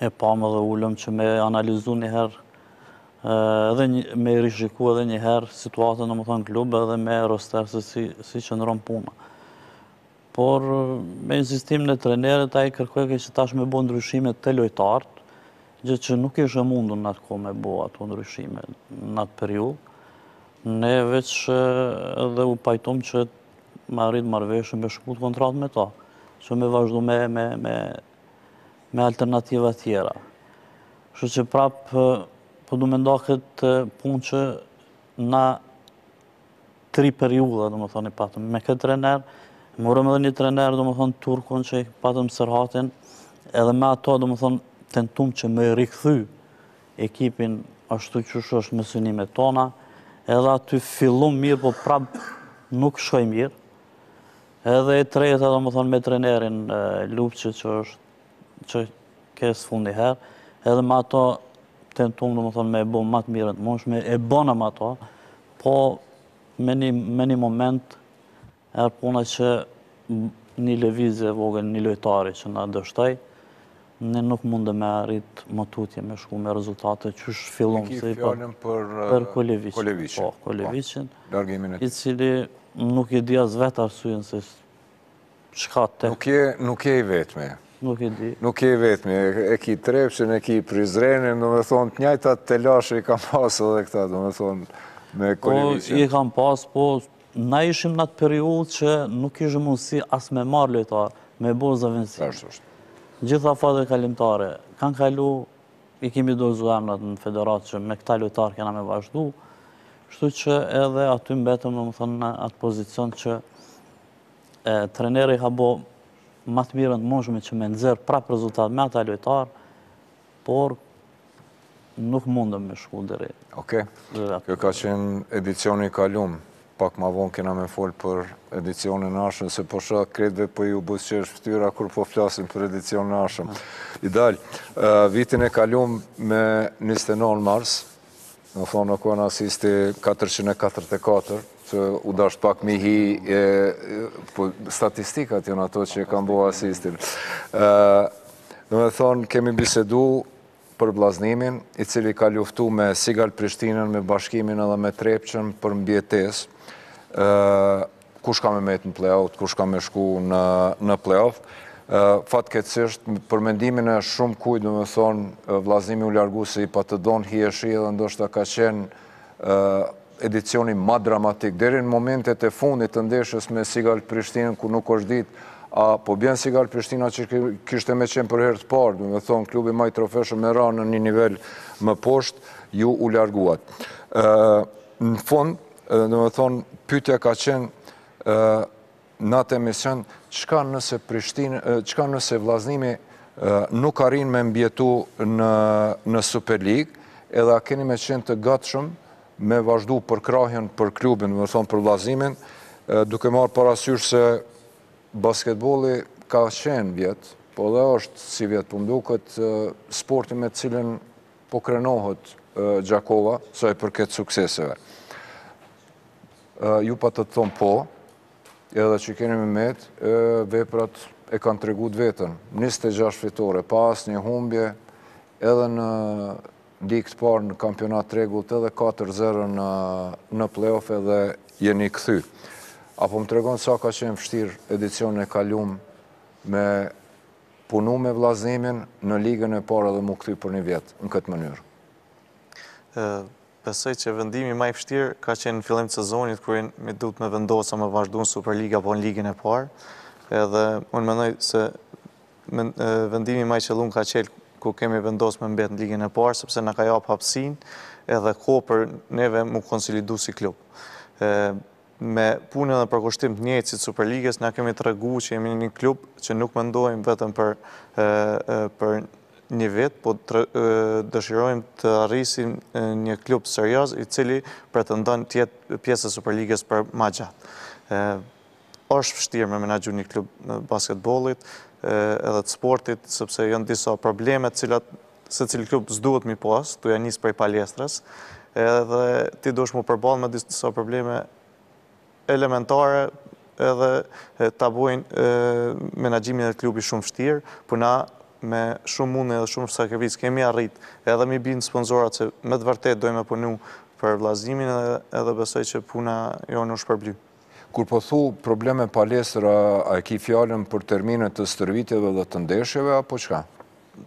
e pamë edhe u ulëm që me analizu njëherë, edhe me rishiku edhe njëherë situatën në domethënë klub edhe me roster se si qëndron puna. Por me insistimin e trenerit ai kërkoi që si tash me bo ndryshime te lojtarët, gjë që nuk ishte e mundun në atë kohë me bo ato ndryshime në atë periudhë. Ne veç edhe u pajtum që me arrit marrëveshje me shkput kontratë me ta, që me vazhdu me me me me alternativa tjera. Kështu që prap po du me nda këtë punë që na tri periudha, domethënë, i patëm me këtë trener, morëm edhe një trener, domethënë, turkun që e patëm Serhatin, edhe me ato, domethënë, tentum që me rikthy ekipin ashtu qysh është me synimet tona, edhe aty fillum mirë, po prap nuk shkoi mirë, edhe e treta, domethënë, me trenerin Lupçe që është që ke së fundi here, edhe me ato tentum, domethënë, me e bo ma të mirën të mundshme, e bom me ato, po me një, me një moment, erdh puna që një lëvizje e vogël, një lojtari që na dështoj, ne nuk mundëm me arrit më tutje me shku me rezultate qysh fillum. E ki fjalën për Kolevicin, po, Kolevicin, i cili nuk e di as vetë arsyen se Çka te? Nuk je, nuk je i vetmi. Nuk i di. Nuk je i vetmi, e ki Trepçën, e ki Prizrenin, do me thonë, të njajta telashe i kanë pas edhe këta, do me thonë, me Kolevicin. Po, i kanë pas, po, na ishim në atë periudhë që nuk kishim mundësi as me marrë lojtarë, me bo zëvendësim. Ashtu është. Gjitha afatet kalimtare, kanë kalu, i kemi dorëzu emnat në federatë që me këta lojtarë kena me vazhdu, kështu që edhe aty mbetëm, do me thonë, në atë pozicion që trajneri ka bo ma të mirën të mundshme që me nxjerrë prapë rezultat me ata lojtarë, por nuk mundëm me shku dheri. Oke, kjo ka qenë edicioni i kalum, pak ma vonë kena me folë për edicionin e ardhshëm, se po shoh krejtve po ju buzëqesh fëtyra, kur po flasim për edicionin e ardhshëm. Idal, vitin e kalum me 29 mars, Me thonë u kon asisti katërqind e katërdhetë e katër, që u dasht pak mi hi, po statistikat janë ato që e kam bo asistin. Do me thonë, kemi bisedu për Vllaznimin, i cili ka luftu me Sigal Prishtinën, me Bashkimin edhe me Trepçën për mbijetesë. Kush ka me metë në play-out, kush ka me shku në play-off. Fatkeqësisht, për mendimin e shumë kujt, do me thonë, Vllaznimi u largu se i patë dhonë hijeshi edhe ndoshta ka qenë edicioni ma dramatik. Deri në momentet e fundit të ndeshës me Sigal Prishtinën, ku nuk është ditë, a po bjen Sigal Prishtina që kishte me qenë për herë të parë, do me thonë, klubi ma i trofeshëm me ra në një nivel më poshtë, ju u larguat. Në fund, Edhe do me thonë, pytja ka qenë në atë emision, çka nëse Prishtinë, çka nëse Vllaznimi nuk arrin me mbijetu në Superligë, edhe a keni me qenë të gatshëm me vazhdu përkrahjen për klubin, do me thonë për Vllaznimin, duke marrë parasysh se basketbolli ka qenë vjet, po dhe është sivjet, po më duket sporti me të cilin Po krenohet Gjakova sa i përket sukseseve. Ju patët thonë po, edhe që keni me met, veprat e kanë tregu të veten. 26 fitore, pa asnjë humbje, edhe në ligë të parë në kampionat të rregullt, edhe 4-0 në play-off edhe jeni kthy. A po më tregon sa ka qenë vështirë edicionin e kalum me Punu me Vllaznimin në Ligën e Parë edhe m'u kthy për një vjet në këtë mënyrë. Besoj që vendimi ma i vështirë ka qenë në fillim të sezonit kur jemi dashtë me vendosë a me vazhdu në Superligë apo në Ligën e Parë. Edhe unë mendoj se vendimi ma i qëllum ka qenë kur kemi vendosë me mbetë në Ligën e Parë sepse na ka jap hapësinë edhe kohë për neve m'u konsolidu si klub. Me punën dhe përkushtim të njëjtë si të Superligës, na kemi tregu që jemi një klub që nuk mendojmë vetëm për një vit, po dëshirojmë të arrisim një klub serioz i cili pretendon të jetë pjesë e Superligës për ma gjatë. Osht vështirë me menaxhu një klub basketbollit edhe të sportit, sepse janë disa probleme të cilat Secil klub s'duhet me i pas, tu ja nis prej palestrës, edhe ti duhesh mu përball me disa probleme elementare edhe ta bojn menaxhimin e klubit shumë vështirë, po na me shumë mund edhe shumë sakrificë kemi arrit edhe me i bind sponzorat që me të vërtet dojmë me punu për Vllazimin edhe besoj që puna jonë u shpërbly. Kur po thu probleme palestra a e ki fjalën për termine të stërvitjeve dhe të ndeshjeve apo çka?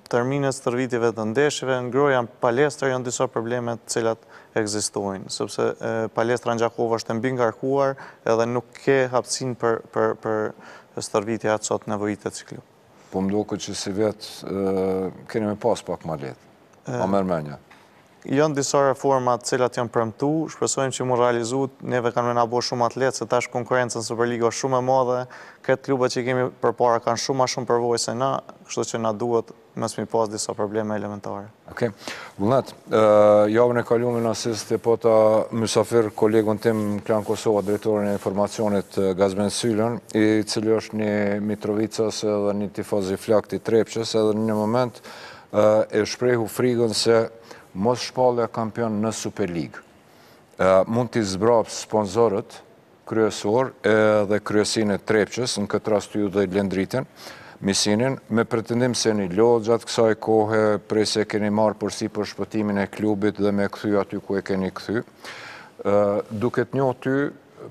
terminet e stërvitjeve dhe ndeshjeve, ngrohja në palestër janë disa probleme të cilat ekzistojnë, sepse palestra në Gjakovë është e mbingarkuar edhe nuk ke hapësin për stërvitje aq sa t'nevojitet si klub. Po m'doket që sivjet keni me pas pak ma lehtë, ma merr mendja. Janë disa reforma të cilat janë premtu, shpresojmë që m'u realizu, neve kanë me na bo shumë ma lehtë se tash konkurrenca në Superligë është shumë e madhe, krejt klubet që i kemi përpara kanë shumë ma shumë përvojë se na, kështu që na duhet mos me i pas disa probleme elementare. Ok. Vullnet, javën e kalume në Asist e pata mysafir kolegun tim në Klan Kosova, drejtorin e informacionit Gazmend Sylën, i cili është një mitrovicas edhe një tifoz i flaktë i Trepçës, edhe në një moment E shprehu frigën se mos shpallja kampion në Superligë mund t'i zbrapsë sponzorët kryesorë dhe kryesinë e Trepçës, në këtë rast ty dhe Lendritin Misinin, me pretendim se jeni lodh gjatë kësaj kohe prej se keni marrë përsipër shpëtimin e klubit dhe me e kthy aty ku e keni kthy. Duke të njohë ty,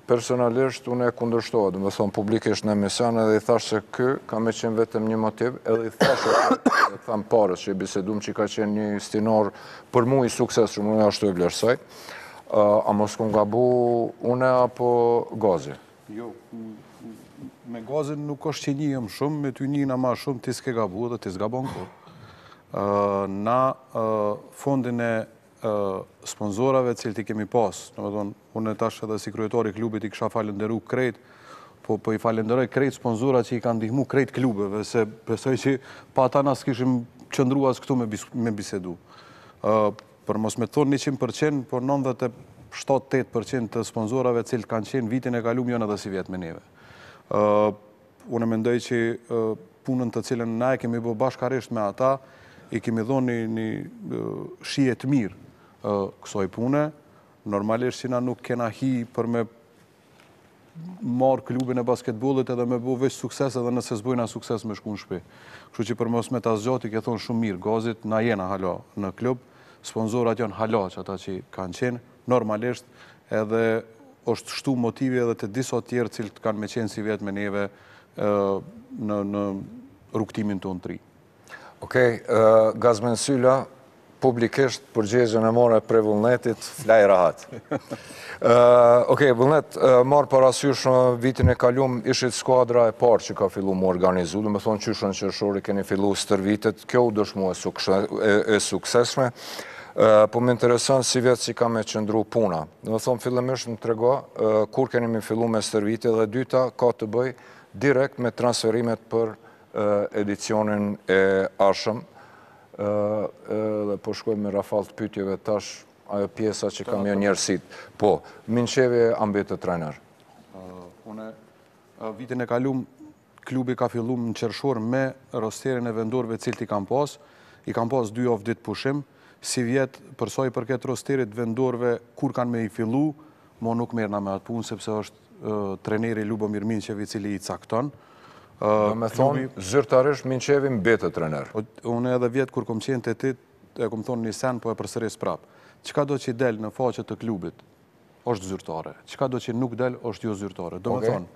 Personalisht, unë e kundërshtova, domethonë publikisht në emision, edhe i thashë se ky ka me qenë vetëm një motiv, edhe thamë para se e bisedum që ka qenë një stinor për mu i suksesshëm, unë ashtu e vlerësoj, a mos kom gabu une apo Gazi? Jo, me Gazin nuk është që njihemi shumë, me ty njihna ma shumë, ti s'ke gabu dhe ti s'gabon kurrë. Na fondin e sponsorave të cilët i kemi pas. Domethonë, unë tash edhe si kryetar i klubit i kisha falenderu krejt, po, po i falenderoj krejt sponsorat që i kanë ndihmu krejt klubeve, se besoj që pa ta na s'kishim qëndru as këtu me bisedu. Për mos me thonë 100%, po 97-8% të sponsorave të cilët kanë qenë vitin e kalum, janë edhe sivjet me neve. Unë mendoj që punën të cilën na e kemi bo bashkarisht me ata, i kemi dhoni një shije të mirë kësoj pune. Normalisht që na nuk kena hi për me marrë klubin e basketbollit edhe me bo veç sukses edhe nëse s'bojna sukses me shku në shpi. Kështu që përmos me ta zgjot i ke thonë shumë mirë Gazit, na jena halo në klub, sponsorat janë hala ata që kanë qenë, Normalisht edhe është shtu motivi edhe te disa tjerë cilët kanë me qenë sivjet me neve në rrugëtimin tonë tri. Okej, Gazmend Syla, publikisht përgjegjen e more prej Vullnetit, flej rahat. Okej, Vullnet, marrë parasysh vitin e kalum, ishit skuadra e parë që ka fillu m'u organizu, domethonë qysh në qershor i keni fillu stërvitjet, kjo u dëshmu e suksesshme, Po më intereson sivjet si ka me qëndru puna. Domethonë, fillimisht më trego, kur keni me fillu me stërvitje dhe dyta ka të bëjë direkt me transferimet për edicionin e ardhshëm. Dhe po shkojmë rafal të pytjeve tash, ajo pjesa që kam, jo, njëherësh. Po, Minqevi a mbetë trener? Unë, vitin e kalum, Klubi ka fillu në qershor me rosterin e vendorëve cilët i kam pas. I kam pas dy javë ditë pushim. Sivjet, për sa i përket rosterit të vendorëve, kur kanë me i fillu, mo nuk merrna me atë punë, sepse është treneri Lubomir Minqev i cili i cakton. Domethonë, zyrtarisht Minqevi mbetet trener. Unë edhe vjet kur kom qenë te ti, e kom thonë një sen, po e përsëris prapë. Çkado që del në faqe të klubit, është zyrtare. Çkado që nuk del, është jo zyrtare. Domethonë,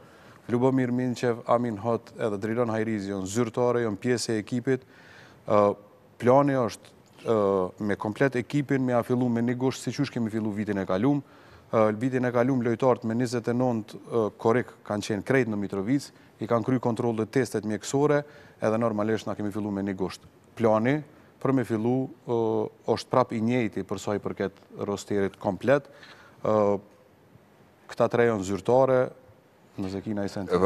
Lubomir Minqev, Amin Hoti edhe Drilon Hajrizi jonë zyrtare, jonë pjesë e ekipit. Plani është me komplet ekipin me ia fillu me një gusht, si qysh kemi fillu vitin e kalum. Vitin e kalum lojtartë me 29 korrik kanë qenë krejt në Mitrovicë, i kanë kry kontrollet, testet mjekësore, edhe normalisht na kemi fillu me një gusht. Plani Për me fillu, është prap i njëjti për sa i përket rosterit komplet. Këta tre janë zyrtare, në zekina i senti.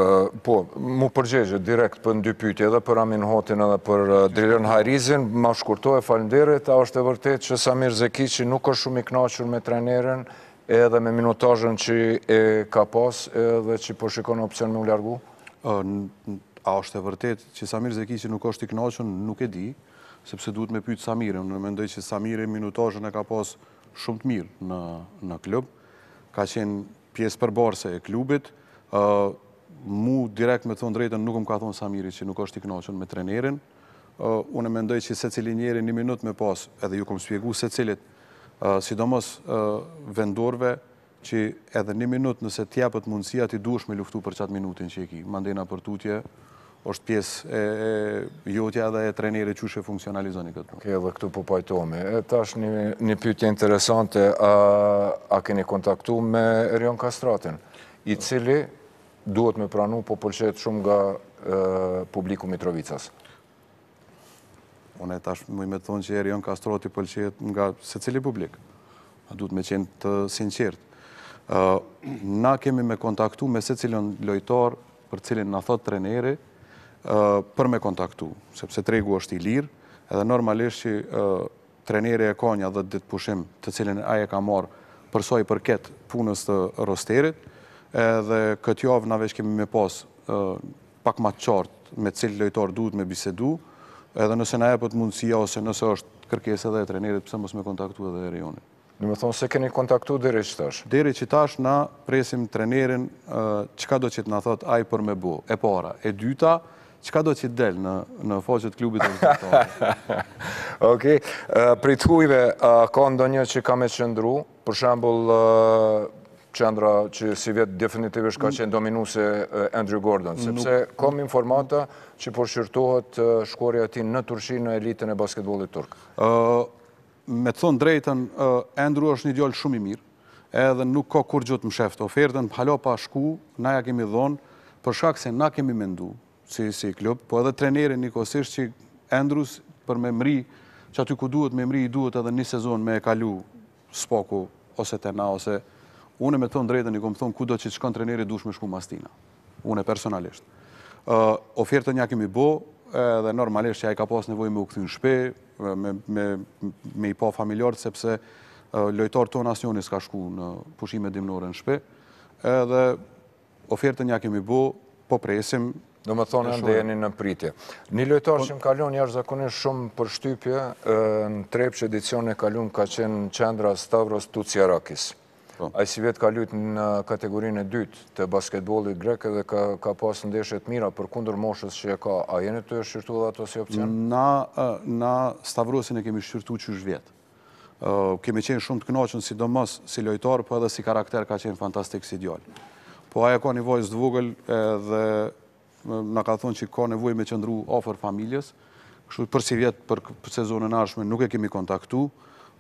Po, m'u përgjegje direkt për dy pytje, edhe për Amin Hotin edhe për Drilon Hajrizin, ma shkurtove, faleminderit, a është e vërtetë që Samir Zekiqi nuk është shumë i kënaqur me trenerin edhe me minutazhën që e ka pas edhe që po shikon opcion me u largu? A është e vërtetë që Samir Zekiqi nuk është i kënaqur? Nuk e di, sepse duhet me pyet Samirin. Unë mendoj që Samiri minutazhën e ka pas shumë të mirë në në klub. Ka qenë pjesë përbërëse e klubit. Ë mu direkt me thon drejtën nuk më ka thon Samiri që nuk është i kënaqun me trenerin. Ë unë mendoj që secili njeri një minutë me pas, edhe ju kom shpjegu secilit, sidomos vendorëve Që edhe një minut nëse t'jepet mundësia ti duhesh me luftu për qatë minutin që e ki. Mandena për tutje, është pjesë e jotja edhe e trenerit qysh e funksionalizoni këtë punë. Okej, edhe këtu po pajtomi. E tash një pytje interesante, a keni kontaktu me Erion Kastratin, i cili duhet me pranu po pëlqehet shumë nga publiku mitrovicas? Unë e tash muj me thonë që Erion Kastrati pëlqehet nga secili publik. Duhet me qenë të sinqert. Na kemi me kontaktu me secilin lojtar për cilin na thotë treneri për me kontaktu. Sepse tregu është i lirë edhe normalisht që treneri e ka nja dhjetë ditë pushim të cilin ai e ka marrë për sa i përket punës të rosterit edhe këtë javë na veç kemi me pas pak ma të qartë me cilët lojtarë duhet me bisedu, edhe nëse na jepet mundësia ose nëse është kërkesë edhe e trenerit pse mos me kontaktu edhe Erionin. Do me thonë s'e keni kontaktu deri qetash? Deri qetash na presim trenerin çkado që të na thotë ai për me bo, e para. E dyta, çkado që të del në në faqe të klubit dhe të Okej, prej të hujve, a ka ndonjë që ka me qëndru? Për shembull, qendra që sivjet definitivisht ka qenë dominuse Andrew Gordon, sepse kom informata që po shqyrtohet shkuarja e tij në Turqi në elitën e basketbolit turk. Me të thonë drejten, Andrew është një djalë shumë i mirë, edhe nuk ka kurgjo t'mshehtë. Ofertën hala pa shku, na ja kemi dhonë, për shkak se na kemi mendu, si klub, po edhe treneri njëkohësisht që Andrew-s për me mri, që aty ku duhet me mri, i duhet edhe një sezon me e kalu së paku ose te na, ose une me thonë drejten, i kom thonë kudo që të shkon treneri, dush me shku mas tina. Une personalisht. Ofertën ja kemi bo, edhe normalisht që ai ka pas nevoj me u këthy në shpe, me i pa familjarët, sepse lojtarët tonë asnjoni s'ka shku në pushime dimnore në shpe, edhe Ofertën ja kemi bo, po presim. Do me thonë jeni në pritje. Një lojtar që m'ka lon jashtëzakonisht shumë përshtypje, në Trepçë edicionin e kalum ka qenë qendra Stavros Tuciarakis. Po. Ai sivjet ka lujtë në kategorinë e dytë të basketbolit grek dhe ka pasë ndeshje të mira përkundër moshës që e ka. A jeni tu e shqyrtu dhe ato si opcion? Na Stavrosin e kemi shqyrtu qysh vjet. Kemi qenë shumë të kënaqur sidomos si lojtar, po edhe si karakter ka qenë fantastik si djalë. Po ai ka një vajzë të vogël dhe na ka thënë që ka nevojë me qëndru afër familjes. Kështu për sivjet për sezonin e ardhshme nuk e kemi kontaktu.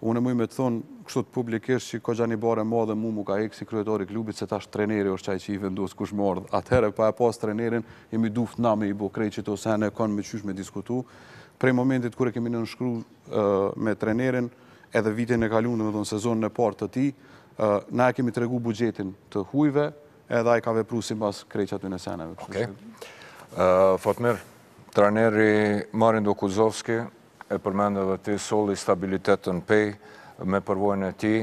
Unë muj me të thonë kështu publikisht që goxha një barrë e madhe mua më ka ikë si kryetar i klubit se tash treneri është qaj që i vendos kush me ardh. Atëherë pa e pas trenerin jemi duft na me i bë krejt qeto sene, me qysh me diskutu. Prej momentit kur e kemi nënshkruar me trenerin edhe vitin e kaluar, domethënë sezonin e parë të tij, na e kemi tregu buxhetin e të hujve, edhe ai ka vepruar simbas krejt atyne seneve. Okej. Fatmir, treneri Marin Dokuzovski, e përmend edhe ti, solli stabilitet në Pejë me përvojën e tij,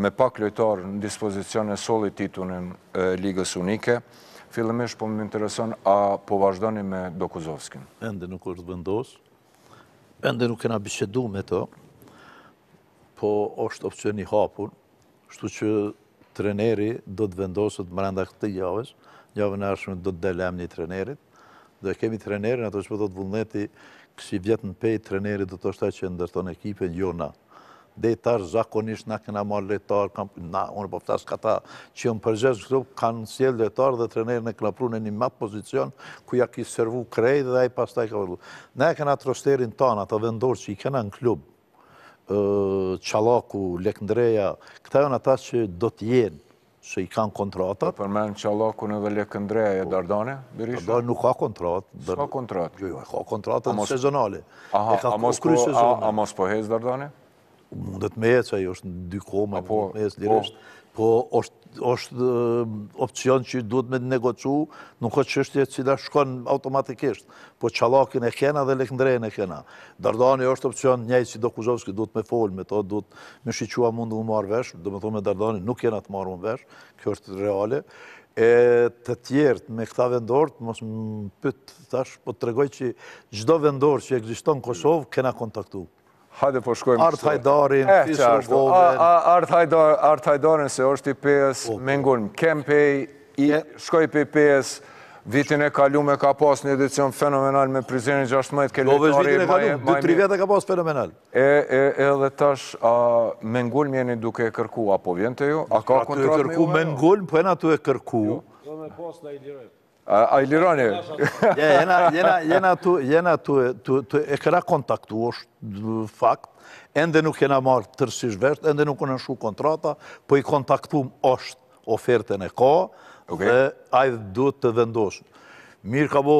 me pak lojtar në dispozicion e solli titullin e Ligës Unike. Fillimisht po më intereson a po vazhdoni me Dokuzovskin? Ende nuk është vendosur, Ende nuk kena bisedu me të, po është opcion i hapur, kshtu që treneri do të vendoset mrenda kësaj javës, javën e ardhshme do të dihet emni i trenerit, dhe kemi trenerin, ato që po dot Vullneti, kësi vjeti në Pejë, treneri do të është ai që ndërton ekipin, jo na. Deri tash zakonisht na kena marrë lojtarë, na, unë po flas këta që janë përgjegjës në klub, kanë sjellë lojtarë dhe trenerin e kena pru në një mat pozicion ku ia ki servu krejt dhe ai pastaj ka vërru. Ne e kena rosterin tanë, ata vendorë që i kena në klub, Çallaku, Lekndreaj, këta janë ata që do të jenë se i kanë kontratat. Po përmend Çallakun edhe Lekndreajn, po. Dardan Berisha? Dardani nuk ka kontratë. S'ka kontratë? Jo, jo, ka kontratën sezonale. Aha, a mos po, a mos po hec Dardani? Mundet me hecë, ajo është në dy komë, po, me hecë po. Mirë është. Po, është opcion që duhet me negociu, nuk është çështje e cila shkon automatikisht. Po Çallakin e kena dhe Lekndreajn e kena. Dardani është opcion njëjtë si Dokuzovski, duhet me folë me to, duhet me shiqu a mund m'u marrë vesh, domethonë me Dardanin nuk jena të marrun vesh, kjo është reale. E të tjerët me këta vendorë, të mos më pyet tash, po të tregoj që çdo vendor që ekziston në Kosovë, kena kontaktu. Hajde po shkojmë kështu. Art Hajdarin, eh, Fisnik Rugovën. Art Hajdar, Art Hajdarin se është i Pejës, po, po. Megun, ke n'Pejë, i shkoi prej Pejës. Vitin e kaluar ka pas një edicion fenomenal me Prizrenin 16 ke lojtari. Jo vitin e kaluar, 2-3 vjet e ka pas fenomenal. E e edhe tash a Megun jeni duke e kërku apo vjen te ju? A ka kontratë me ju? Megun po jena tu e kërku. Jo. Do me pas na i lirojmë. A i lironi? Jena tu, jena tu, e kena kontaktu, është fakt, ende nuk jena marrë tërësisht vesh, ende nuk u nënshkru kontrata, po i kontaktum është, ofertën e ka, dhe ai duhet të vendosë. Mirë ka bo,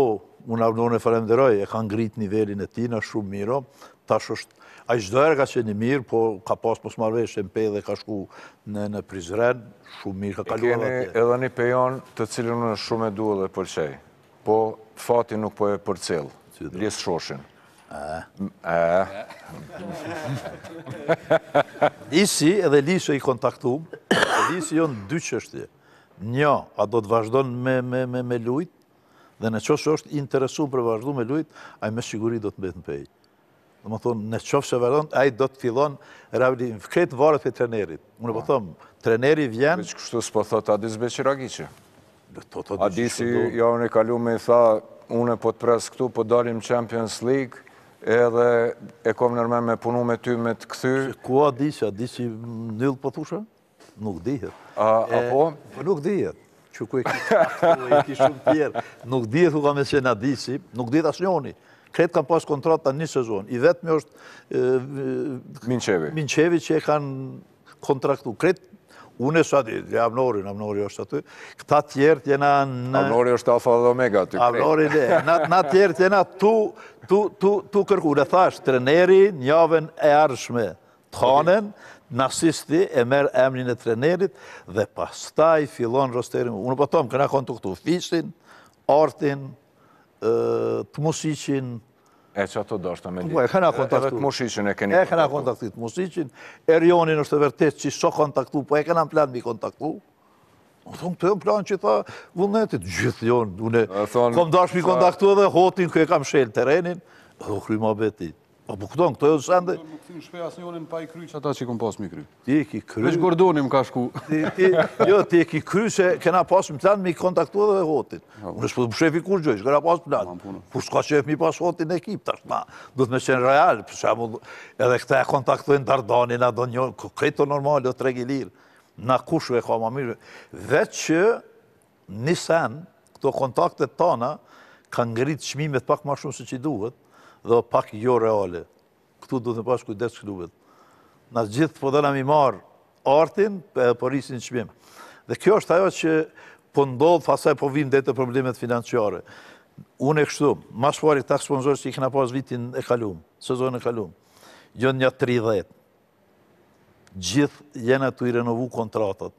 unë Abdon e falënderoj, e ka ngritë nivelin e tina shumë mirë, Tash është, ai çdo herë ka qenë i mirë, po ka pas mosmarrëveshje në Pejë dhe ka shku në, në Prizren, shumë mirë ka kaluar atje. Keni edhe një pejon të cilin unë shumë e du edhe pëlqej, po fati nuk po e përcjell, Lis Shoshin. Lisi edhe Lisi i kontaktum, Lisi jonë dy çështje. Një, a do të vazhdojë me, me, me, me lujt, Dhe në qoftë se është i interesuar për me vazhdu me lujt, ai me siguri do të mbetë në Pejë. Domethënë, në qoftë se vazhdon, ai do të fillon ravdi, krejt varet prej trenerit. Unë po thom, treneri vjen... Veç kështu s'po thotë Adis Beqiragiqi. Adisi, ja unë e kalume i tha, unë po të pres këtu, po dalim Champions League, edhe e kom nërmend me punu me ty me të kthy. Ku Adisi? Adisi dilli po thush a? Nuk dihet. A, po? Po nuk dihet. Qe ku e ki e ki shumë tjerë. Nuk dihet ku ka me qenë Adisi, nuk dihet asnjoni. Krejt kanë pas kontrata një sezon. I vetmi është... Minqevi. Minqevi që e kanë kontraktu. Krejt Unë e sa di, dhe Avnorin, Avnori është aty, këta tjerët jena në... Avnori është alfa dhe omega, aty krejt. Avnori dhe, na tjerët jena tu, tu, tu, tu kërku. Unë thashë, treneri, n'javën e ardhshme, T'hanën, Nasisti e merr emnin e trenerit dhe pastaj fillon rosterin. Unë po thom, kena kontaktu Fisin, Artin, Tmushiqin. E që ato dojshe ti me ditë. Po, e kena kontaktu. Edhe Tmushiqin e keni kontaktu. E kena kontaktu Tmushiqin. Erionin është të vërtetë që s'e kontaktu, po e kena në plan m'e kontaktu. Domethonë, te e në plan që i tha Vullnetit, gjithë jonë. Unë e kom dasht m'e kontaktu edhe Hotin kur e kam shkelë terrenin, edhe u kryma betit. Po po këton, këto e të shende... Nuk kthehi n'shpi asnjonin pa i kry ata që i kom pas m'i kry. Ti e ki kry... Veç Gordoni m'ka shku. Jo, ti e ki kry që kena pas në plan me e kontaktu edhe Hotin. Po. Në shpët më shefi kur gjoj, që kena pas në plan. Kush s'ka qef m'e pas Hotin n'ekip, tash na, duhet me qenë real, për shembull edhe këta e kontaktojnë Dardanin, na do njonë, krejt o normal, do të treg i lirë. Na kush e ka ma mirë, veç që Nisen këto kontaktet tana ka ngrit çmimet pak ma shumë se që duhet dhe pak jo reale. Këtu duhet pas kujdes klubet. Na gjithë po dona m'e marr Artin, edhe po rrisin çmim. Dhe kjo është ajo që po ndodh, pastaj po vijmë deri te problemet financiare. Unë e kështu, ma s'pari këta sponsorë që i kena pas vitin e kalum, sezonin e kalum, që jonë nja 30, gjithë jena tu i renovu kontratat.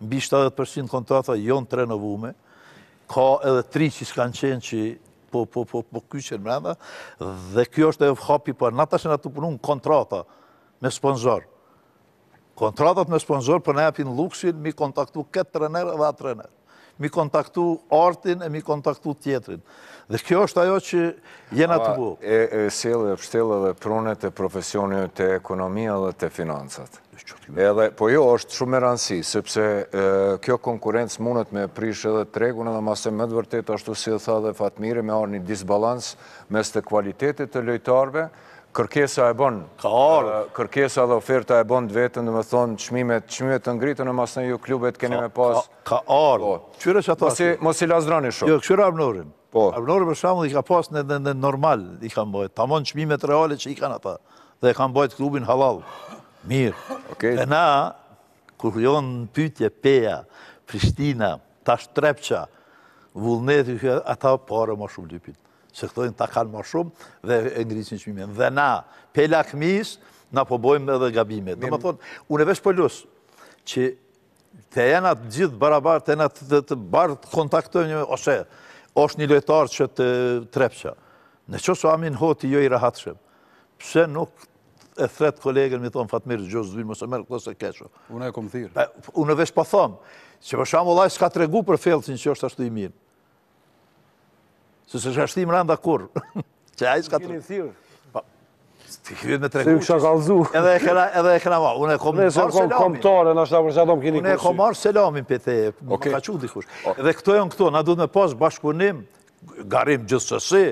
Mbi 70% kontrata jonë të renovume, ka edhe tri që s'kanë qenë që po, po, po, po kyçen mrenda, dhe kjo është hapi, po na tash jena tu punu në kontrata me sponsor. Kontratat me sponsor po na japin luksin m'e kontaktu këtë trener dhe atë trener. m'e kontaktu Artin e m'e kontaktu tjetrin. Dhe kjo është ajo që jena tu bo. E solle e pshtolle edhe e prune te profesioni, te ekonomia dhe te financat. Edhe, po jo, është shumë me rëndësi, sepse kjo konkurencë mundet me prish edhe tregun edhe mas me të vërtetë, ashtu si e tha dhe Fatmiri, me ardh një disbalans mes të kualitetit të lojtarve, Kërkesa e bën, kërkesa dhe oferta e bon të veten, domethonë, çmimet, çmimet të ngriten e masanej ju klubet keni me pas. Ka arë, po. Kqyre, qato asht. Mos i lazdroni shumë. Jo, kqyre Arbnorin. Po. Arbnori për shembull i ka pas në, në, normal, i ka mbajt. Tamon çmimet reale që i kanë ata. Dhe e ka mbajt klubin, hallall. Mirë. Okay. Dhe na, kur jonë në pytje, Peja, Prishtina, tash Trepça, Vullneti, ata pare ma shumë lypin. se thojnë kta kanë ma shumë dhe e ngrisin çmimin. Dhe na, prej lakmisë, na po bojmë edhe gabime. Domethonë, unë veç po lus, që të jena të gjithë barabartë, të jena të të barë të kontaktojmë një, ose, është një lojtar qe te Trepça. Nëse Amin Hoti jo i rahatshëm, pse nuk e thret kolegën, me i thonë Fatmir, gjo zvi, mos e merr këtë se keq o. Unë e kom thirrë. Unë veç po thom, që për shembull ai s'ka tregu për felsin që është ashtu i mirë. Se se shka shtim randa kur. Që a i shka të... Keni thirrë. Ti ke me tregu. Se kisha kallzu. Edhe e kena, edhe e kena marrë. Unë e kom marrë selamin. Unë e kom tore, në shtabër që atom kini kushi. Unë e kom marrë selamin për te, më ka çu dikush. Edhe këto janë këto, na duhet me pas bashkëpunim, garim gjithsesi,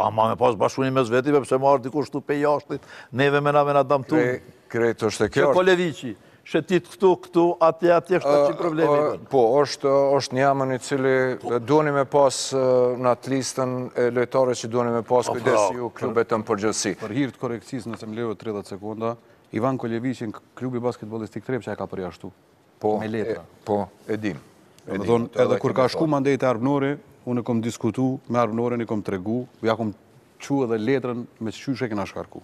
ama me pas bashkëpunim mes vetive, pse me ardh dikush ktu prej jashtit, neve me na me na damtu. Krejt është kjo. Kjo Koljeviçi. Shetit këtu, këtu, atje, atje, shta që problemi të të. Po, është një emën i cili, po, duheni me pas në atë listën e lojtarëve që duheni me pas kujdes ju klubet me përgjegjësi. Për hir të korrektësisë, nëse më lejon 30 sekonda, Ivan Koljeviçin, klubi basketbollistik Trepça e ka përjashtu. Po, me letra. Po, e dim. Domethonë, edhe kur ka shku mandej te Arbnori, unë e kom diskutu me Arbnorin, i kom tregu, ia kom Çu edhe letrën se qysh e kena shkarku.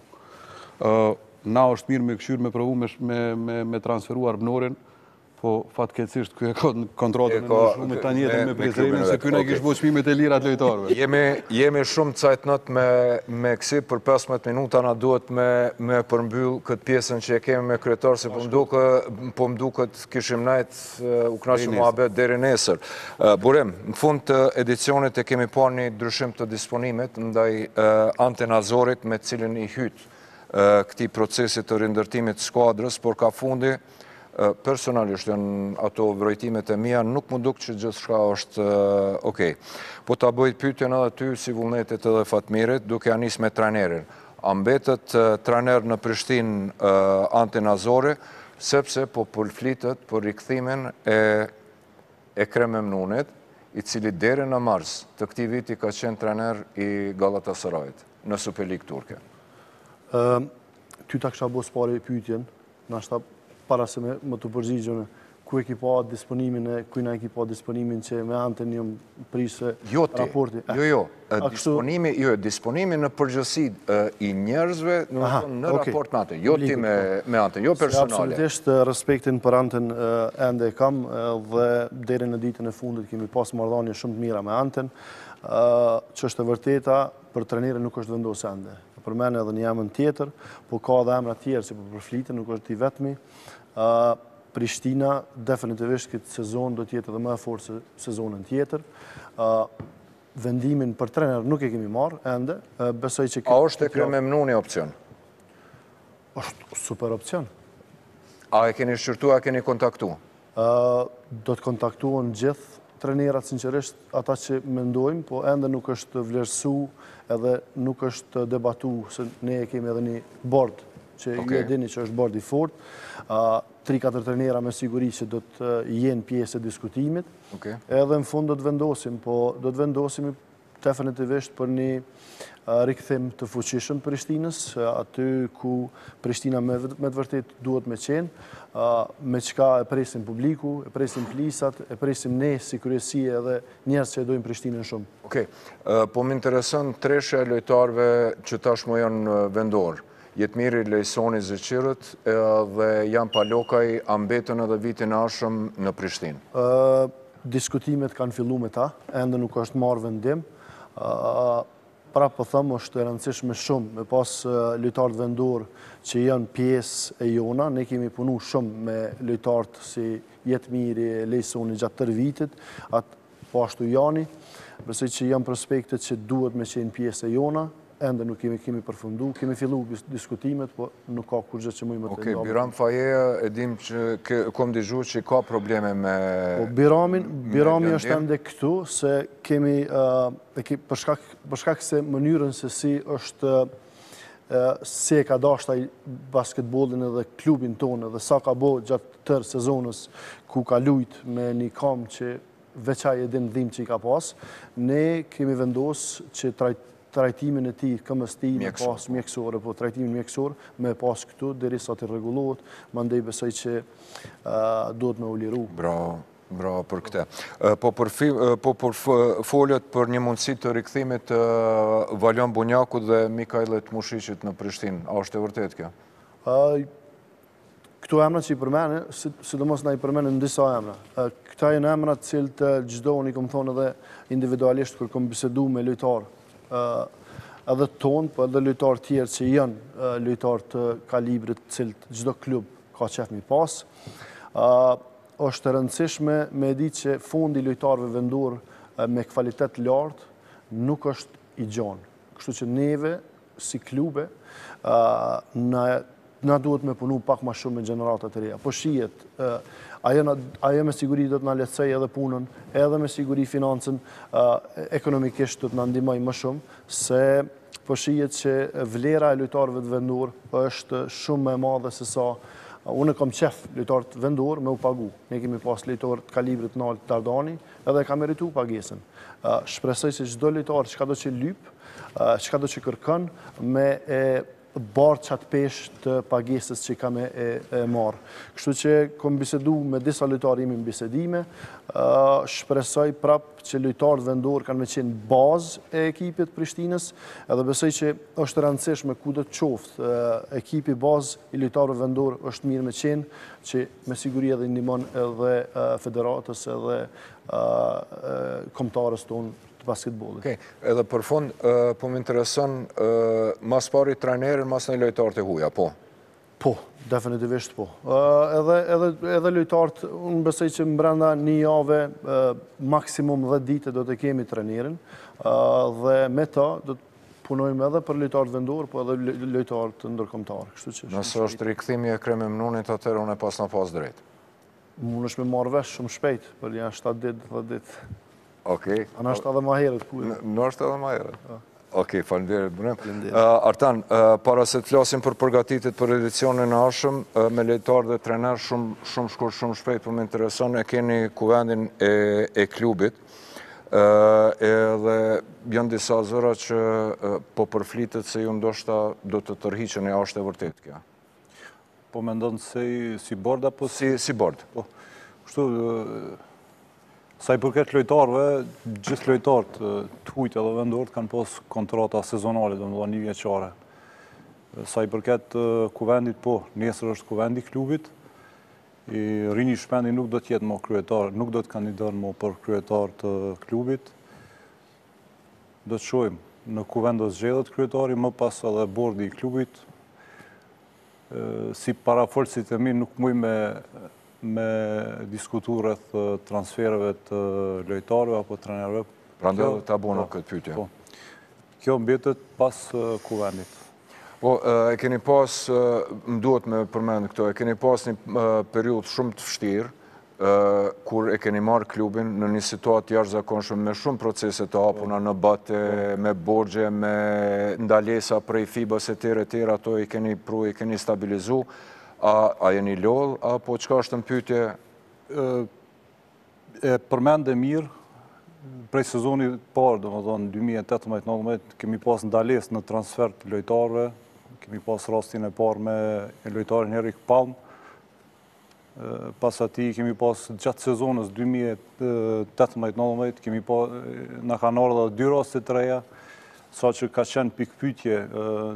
Na është mirë me kqyr me provu me transferu Arbnorin, po fatkeqësisht ky e ka kontratën e ndryshuar tani edhe me Prizrenin se ky na kish bo çmimet e lira të lojtarëve. Jemi jemi shumë cajtnot me me ksi për 15 minuta na duhet me me përmbyll këtë pjesën që e kemi me kryetar se po më duket po më duket kishim nejt U knaqëm muhabet deri nesër. Burim, në fund të edicionit e kemi pa një ndryshim të disponimit ndaj Ante Nazorit me cilin i hytë këtij procesi të rindërtimit skuadrës, por kah fundi, personalisht janë ato vrojtimet e mia, nuk m'u duk që gjithçka është okej. Po ta bëj pytjen edhe ty si Vullnetit edhe Fatmirit, duke nis me trajnerin. A mbetet trajner në Prishtinë Ante Nazori, sepse po përflitet për rikthimin e Ekrem Memnunit, i cili deri në mars të këtij viti ka qenë trajner i Gallatasarajit në Superligë turke? Ty ta kisha bërë së pari pyetjen, Nashta para se me t'u përgjigj ku e ki pa disponimin e kujna e ki pa disponimin që me Anten m'u prish raporti. Jo ti, jo jo, jo disponimin në përgjithësi i njerëzve në raport me Anten jo ti me Anten, jo personale. Se absolutisht respektin për Anten ende e kam dhe deri në ditën e fundit kemi pas marrëdhanie shumë të mira me Anten, që është e vërteta për trenerin nuk është vendosë ende. Po përmendet edhe një emër tjetër, po ka edhe emra të tjerë që po përfliten, nuk është i vetmi. Ë Prishtina definitivisht këtë sezon do të jetë edhe më e fortë se sezonin tjetër. Ë vendimin për trener nuk e kemi marrë ende. Besoj që A është Hakan Memnuni opcion? Është super opcion. A e keni shqyrtu, a keni kontaktu? Do të kontaktohen gjithë trenerat sinqerisht ata që mendojmë, po ende nuk është vlerësu edhe nuk është debatu, se ne e kemi edhe një bord, që ju e dini që është bord i fort, 3-4 trenera me siguri që do të jenë pjesë e diskutimit, edhe në fund do të vendosim, po do të vendosim Definitivisht për një rikthim të fuqishëm Prishtinës, aty ku Prishtina me të vërtetë duhet me qenë, me çka e presim publiku, e presim Plisat, e presim ne si kryesi edhe njerëz që e dojmë Prishtinën shumë. Ok, po më intereson treshja e lojtarëve që tash më janë vendorë, Jetmiri, Lejsoni, Zeqirët edhe Jan Palokaj, a mbeten edhe vitin e ardhshëm në Prishtinë? Diskutimet kanë fillu me ta, ende nuk është marrë vendim. Prapë po them, është e rëndësishme shumë me pas lojtarët vendorë që janë pjesë e jona. Ne kemi punu shumë me lojtarët si Jetmiri e Lejsoni gjatë tërë vitit, e po ashtu Jani. Besoj që janë prospektet që duhet me qenë pjesë e jona. Ende nuk kemi kemi përfundu, kemi fillu diskutimet, po nuk ka kurgjë që muj me t'nda. Ok, Biram Fajeja, e di që kom dëgju që ka probleme me... Po, Biramin, Birami është ende këtu, se kemi, për shkak se mënyrën se si është, si e ka dasht ai basketbolin edhe klubin tonë, edhe sa ka bo gjatë tërë sezonës, ku ka lujtë me një kambë që veç ai e din dhimbtë që i ka pas, ne kemi vendos që trajtimin e tij, këmbës tij, me pas mjekësore, po trajtimin mjekësor, me pas këtu, derisa t'i rregullohet, mandej besoj që duhet me u liru. Bravo, bravo për këte. Po po përfolet për një mundësi të rikthimit të Valon Bunjakut dhe Mikaile Tmushiqit në Prishtinë, a është e vërtetë kjo? Këto emra që i përmende, sidomos na i përmende disa emra. Këta janë emra të cilët çdo, unë i kom thonë edhe individualisht kur kom bisedu me lojtarë edhe tonë, për po edhe lojtarë tjerë që janë lojtarë të kalibrit të cilët çdo klub ka qejf me i pasë. është e rëndësishme me di që fondi i lojtarëve vendorë me kvalitet të lartë nuk është i gjanë. Kështu që neve si klube, na duhet me punu pak ma shumë me gjeneratët e reja. Po shijet, ajo me siguri do të na lehtësojë edhe punën, edhe me siguri financën, ekonomikisht do të na ndihmojë më shumë, se po shijet që vlera e lojtarëve vendorë është shumë më e madhe se sa unë e kom qejf lojtarët vendorë me u pagu. Ne kemi pas lojtarë të kalibrit naltë Dardani, Edhe e ka meritu pagesën. Shpresoj se çdo lojtar çkado që lyp, çkado që kërkon, me e bartë qat peshë të pagesës që ka me e marrë. Kështu që kom bisedu me disa lojtarë, jemi në bisedime, shpresoj prapë që lojtarët vendorë kanë me qenë bazë e ekipit Prishtinës, edhe besoj që është e rëndësishme kudo të qoftë ekipi, baza e lojtarëve vendorë është mirë me qenë, që me siguri edhe i ndihmon edhe federatës edhe kombëtares tonë të basketbolit. Okej, edhe për fund, po më intereson, ma s'pari trajnerin, masnej lojtarët e huaj, po? Po, definitivisht po. Edhe lojtarët, unë besoj që mbrenda një jave, maksimum dhetë dite, do të kemi trajnerin, dhe me ta, do të Punojmë edhe për lojtarët vendorë, po edhe lojtarët ndërkombëtarë. Nëse është rikthimi e kremi më nunit, atëherë unë e paskna pas drejt. Munesh me marrë vesh shumë shpejt, po janë 7 ditë, 10 ditë. Ok. A ndoshta edhe ma herët, ku e? Ndoshta edhe ma herët. Po. Ok, faleminderit Burim. Artan, para se të flasim për përgatitjet për edicionin e ardhshëm, me lojtarë dhe trajner, shumë shkurt, shumë shpejt, për po më intereson, e keni kuvendin e klubit. Edhe janë disa zëra që po përflitet se ju ndoshta do të tërhiqeni, a është e vërtetë kjo? Po mendon si bord apo si... Si bord. Po, kështu, sa i përket lojtarëve, gjithë lojtarët të hujtë edhe vendorët kanë pas kontrata sezonale, domethënë njëvjeçare. Sa i përket kuvendit, po, nesër është kuvendi i klubit, I rini Shpendi nuk do të jetë më kryetar, nuk do të kandidojë më për kryetar të klubit. Do të shohim, në kuvend do zgjedhet kryetari, më pas edhe bordi i klubit. Si parafolësit e mi nuk muj me diskutu rreth transferëve të lojtarëve apo trajnerëve. Prandaj ta bona këtë pyetje. Po. Kjo mbetet pas kuvendit. Po, e keni pas, më duhet me përmend këto, e keni pas një periudhë shumë të vështirë, kur e keni marrë klubin në një situatë jashtëzakonshme me shumë procese të hapuna në BAT e, me borxhe, me ndalesa prej FIBA-s e tjera e tjera, ato i keni pru, i keni stabilizu, a jeni lodhë, apo çka është në pytje? E përmende mirë, prej sezonit të parë, domethonë, 2018-2019, kemi pas ndalesë në transfer të lojtarëve, kemi pas rastin e parë me lojtarin Erik Palm, pas atij kemi pas gjatë sezonës 2018-2019, kemi pas na kanë ardhë edhe dy raste të reja, Saqë ka qenë pikëpyetje,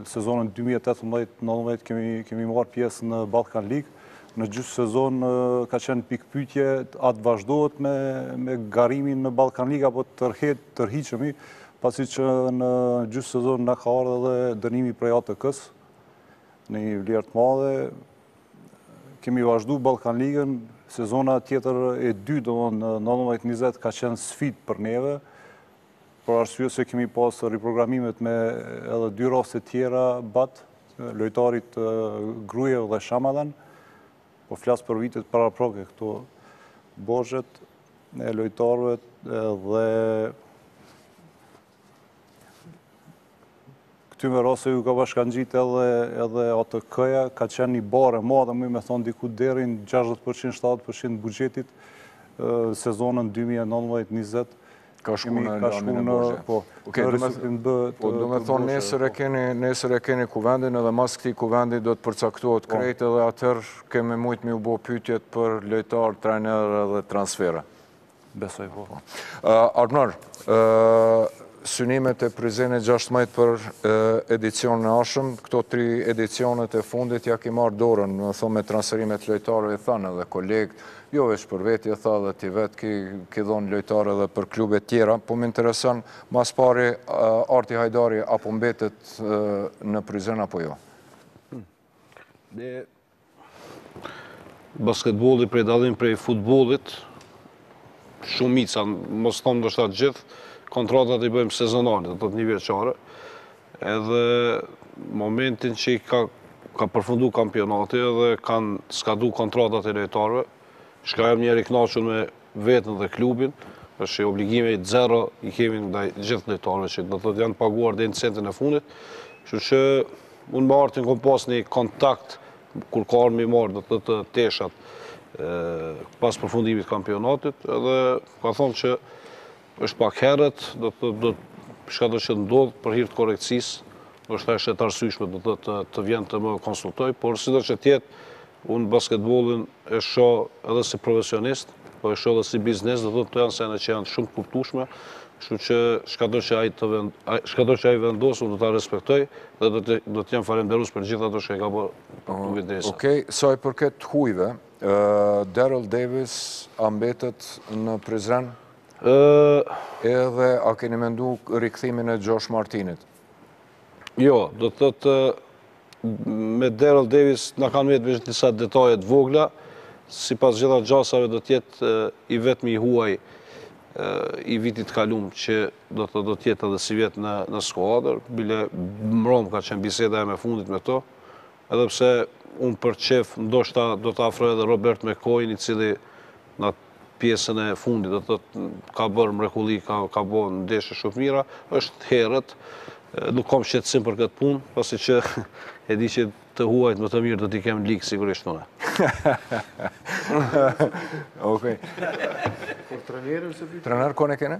sezonën dy mijë e tetëmbëdhjetë, nëntëmbëdhjetë kemi marrë pjesë në Balkan League, në gjysmë sezon ka qenë pikëpyetje a të vazhdohet me garimin në Balkan League apo të tërhiqemi, pasi që në gjysmë sezon na ka ardhë edhe dënimi prej ATK-së, në një vlerë të madhe. Kemi vazhdu Balkan League-n, sezona tjetër e dytë, domethënë nëntëmbëdhjetë njëzet ka qenë sfidë për neve. Për arsye se kemi pas riprogramimet me edhe dy raste tjera BAT, lojtarit Grujev dhe Shamadan, po flas për vitet paraprake këto borxhet e lojtarëve dhe Këtyne rasteve iu ka bashkangjit edhe ATK-ja, ka qenë një barrë e madhe, muj me thonë diku deri në 60-70% buxhetit sezonën 2019-2020. Ka shku në lamjen e borxheve. Po, në rësipin bë të bërgjë. Po, domethonë, nesër e keni kuvendin edhe mas këtij kuvendi do të përcaktohet, po, krejt edhe atëherë kemi mujtë m'i u bo pytjet për lojtarë, trajnerë edhe transfere. Besoj po. Arbnor, synimet e Prizrenit 16 për edicionin e ardhshëm, këto tri edicionet e fundit ia ki marrë dorën, me thonë me transferime të lojtarëve, e thanë edhe kolegët, jo veç për vete, e the edhe ti vetë, ki dhonë lojtarë edhe për klube tjera, po më intereson, ma s'pari, Arti Hajdari, a po mbetet në Prizren, apo jo? Basketbolli prej dallim prej futbollit, shumica, mos thom ndoshta të gjithë, kontratat i bëjmë sezonale, do të thotë një vjeçare. Edhe momentin që i ka përfundu kampionati edhe kanë skadu kontratat e lojtarëve, Shka jam njer i knaqur me veten dhe klubin, është që obligime i zero i kemi ndaj gjithë lojtarëve që do të thotë janë paguar deri në centin e fundit. Kështu që unë me Artin kam pas një kontakt kur ka ardhur me marr do të thotë teshat pas përfundimit të kampionatit dhe ka thonë që është pak herët, do të thotë çkado që të ndodh për hir të korrektësisë, është është e arsyeshme do të thotë të vjen të më konsultoj, por sido që të jetë Unë basketbollin e shoh edhe si profesionist, po e shoh edhe si biznes, do të thotë këto janë sene që janë shumë të kuptueshme, kështu që çkado që ai të vend, çkado që ai vendos, unë do ta respektoj dhe do të do të jem falënderues për gjithë ato që e ka bërë për klubin derisa. Okej, okay, sa i përket të hujve, ë Daryl Davis a mbetet në Prizren? Ë edhe a keni mendu rikthimin e Josh Martinit? Jo, do të thotë me Daryl Davis na kanë mbetë vetëm disa detaje të vogla, sipas gjitha gjasave do të jetë i vetmi i huaj i vitit të kalum që do të do të jetë edhe sivjet në në skuadër, bile mbrëmë ka qenë biseda e fundit me to. Edhe pse unë për qejf ndoshta do ta afroja edhe Robert McCoy-n i cili në pjesën e fundit, do të thotë ka bërë mrekulli, ka ka bo ndeshje shumë të mira, është herët, nuk kam shqetësim për këtë punë, pasi që e di që të huajt më të mirë do t'i kem në ligë sigurisht unë. Okej. Për trenerin se kon e kene?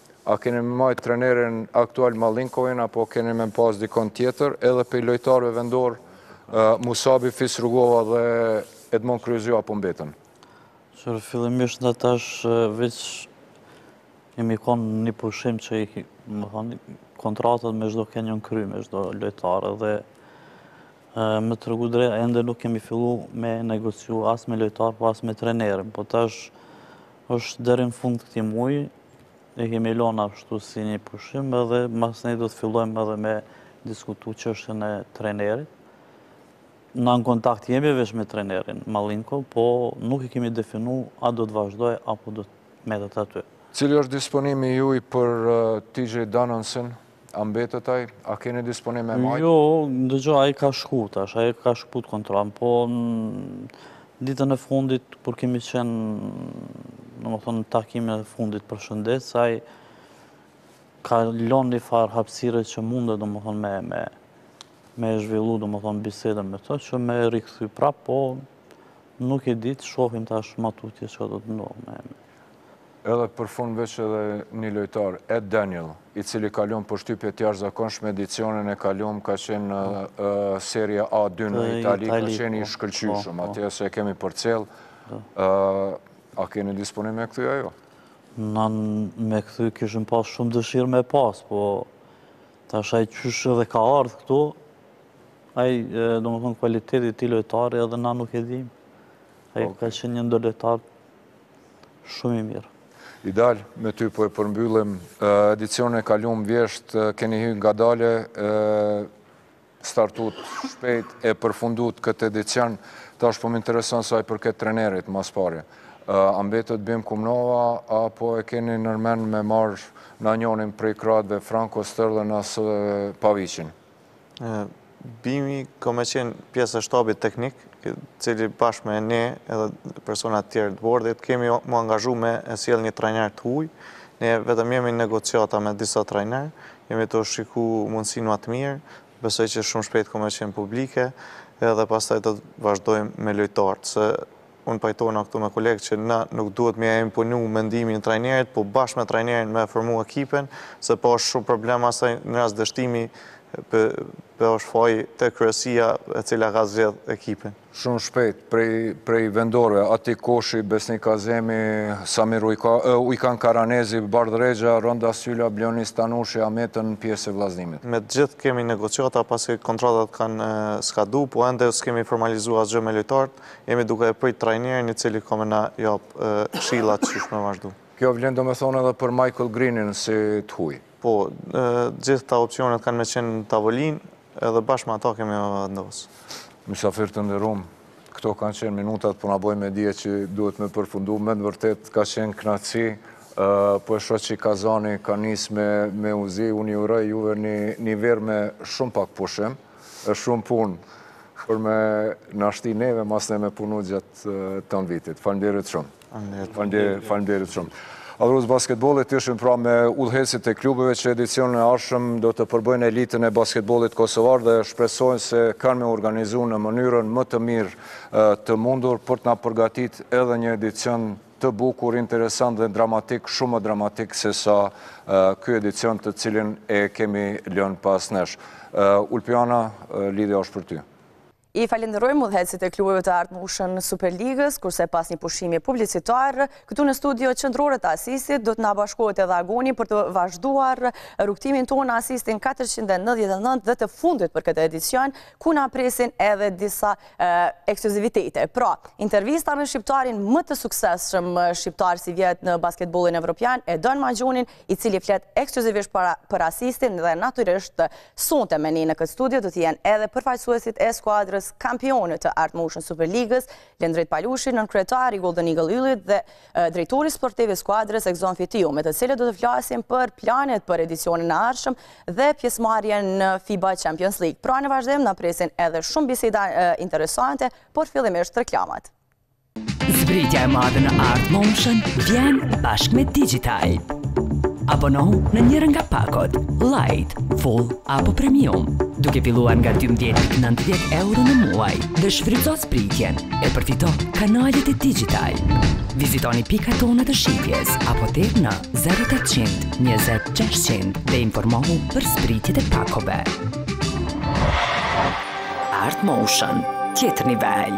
A keni me majtë trenerin aktual Malinkovin apo keni me pas dikon tjetër, edhe pej lojtarëve vendor Musabi, Fisnik Rugova dhe Edmond Kryeziu a po mbeten? Kqyre fillimisht ne tash veç jemi kon në pushim që i kontratat me çdo kend janë kry me çdo lojtarë dhe me të rëgu dre, ende nuk kemi fillu me negociu as me lojtarë, po as me trenerin. Po tash është deri n'fund t'këti muj, E kemi lënë ashtu si një pushim edhe masnej do të fillojmë edhe me diskutu çështjen e trenerit. Ne në kontakt jemi veç me trenerin Malinkov, po nuk i kemi definu a do të vazhdoj apo do të metet aty. Cili është disponimi juj për TJ Donaldson A mbetet ai? A keni disponim me majtë? Jo, ndëgjo, ai ka shku tash, ai ka shku kontrata, po ditën e fundit, kur kemi qenë, domethonë, takimi i fundit përshëndetës, ai ka lonë një farë hapsire që mundet, domethonë, me, me, me e zhvillu, domethonë, bisedën me të, që me rikthy prapë, po nuk e di, shohim tash ma tutje çka do të ndodhë me, me. Edhe për fund veç edhe një lojtar, Ed Daniel, i cili ka lënë përshtypje të jashtëzakonshme edicionin e kalum, ka qenë në Serie A dy në Itali, ka qenë i shkëlqyeshëm atje se e kemi përcjell. A keni disponim me kthy a jo? Na me kthy kishim pas shumë dëshirë me pas, po tash ai qysh edhe ka ardhë këtu, ai do më thonë kualitetin si lojtar edhe na nuk e dim. Ai ka qenë një ndër lojtarë Shumë i mirë. Idal, me ty po e përmbyllim edicionin e kalum vjesht, keni hy ngadale, startut shpejt e përfundut këtë edicion, tash po më intereson sa i përket trenerit, ma s'pari. A mbetet Bim Kumnova, apo e keni nërmen me marrë nanjonin prej kroatëve Franko Sterlen ose Paviqin? Bimi ka me qenë pjesë e shtabit teknik, i cili bashkë me ne edhe personat tjerë të bordit, kemi me u angazhu me e sjell një trajner të huj, ne vetëm jemi n'negociata me disa trajner, jemi tu shiku mundësin ma të mirë, besoj që shumë shpejt ka me qenë publike, edhe pastaj do të vazhdojmë me lojtarët, se Unë pajtohna këtu me kolegët që na nuk duhet me ja imponu mendimin trajnerit, po bashkë me trajnerin me e formu ekipin, se po është shumë problem masanej në rast dështimi, po është faji te kryesia e cila ka zgjedhë ekipin. Shumë shpejt prej vendorëve, Arti Koshi, Besnik Azemi, Samir Ujkan Karanezi, Bardh Regja, Ronda Syla, Bloni Stanushi, a meten pjesë e Vllaznimit. Me të gjithë kemi negociata pasi kontratat kanë skadu, po ende s'kemi formalizu asgjo me lojtarët. Jemi duke e prit trajnerin i cili ka me na jap këshilla qysh me vazhdu. Kjo vlen domethënë edhe për Michael Greenin si të huaj? Po, gjithë këta opsionet kanë me qenë në tavolinë edhe bashkë me ata kemi me vendosë. Mysafirë të nderum, këto kanë qenë minutat po na bojnë me dije që duhet me përfundu, me të vërtetë ka qenë kënaqësi, po e shoh që kazani ka nisë me u zi, unë ju uroj juve një verë me shumë pak pushim. e shumë punë për me na shti neve mas ne me punu gjatë tënë vitit. Faleminderit shumë. Faleminderit. Faleminderit shumë. Adhurues të basketbollit, ishim pra me udhëheqësit e klubeve që edicionin e ardhshëm do të përbëjnë elitën e basketbollit kosovar dhe shpresojmë se kanë me u organizu në mënyrën më të mirë të mundur për të na përgatit edhe një edicion Të bukur, interesant dhe dramatik, shumë më dramatik se sa ky edicion të cilin e kemi lënë pas nesh. Ulpiana, lidhja është për ty. I falenderojmë udhëheqësit e klubeve të ardhshme të Superligës, kurse pas një pushimi publicitar, këtu në studio qendrore të Asistit, do të na bashkohet edhe Agoni për të vazhduar rrugëtimin tonë në Asistin 499 dhe të fundit për këtë edicion, ku na presin edhe disa ekskluzivitete. Pra, intervista me shqiptarin më të suksesshëm shqiptar sivjet në basketbollin evropian, Edon Maxhunin, i cili flet ekskluzivisht për Asistin dhe natyrisht sonte me ne në këtë studio do të jenë edhe përfaqësuesit e skuadrës kampione të Art Motion Superligës, Lendrit Palushi, nënkryetar i Golden Eagle Ylli dhe drejtori sportiv i skuadrës Egzon Fetiu, me të cilët do të flasim për planet për edicionin e ardhshëm dhe pjesëmarrjen në FIBA Champions League. Pra në vazhdim na presin edhe shumë biseda interesante, por fillimisht reklamat. Zbritja e madhe në Art Motion vjen bashkë me DigitAlb. Abonohu në njërën nga pakot, Light, Full apo Premium, duke filluar nga 12.90 euro në muaj dhe shfrytëzo zbritjen e përfito kanalet e DigitAlb. Vizitoni pikat tona të shitjes apo te në 0800 20 600 dhe informohu për zbritjet e pakove. Art Motion, tjetër nivel.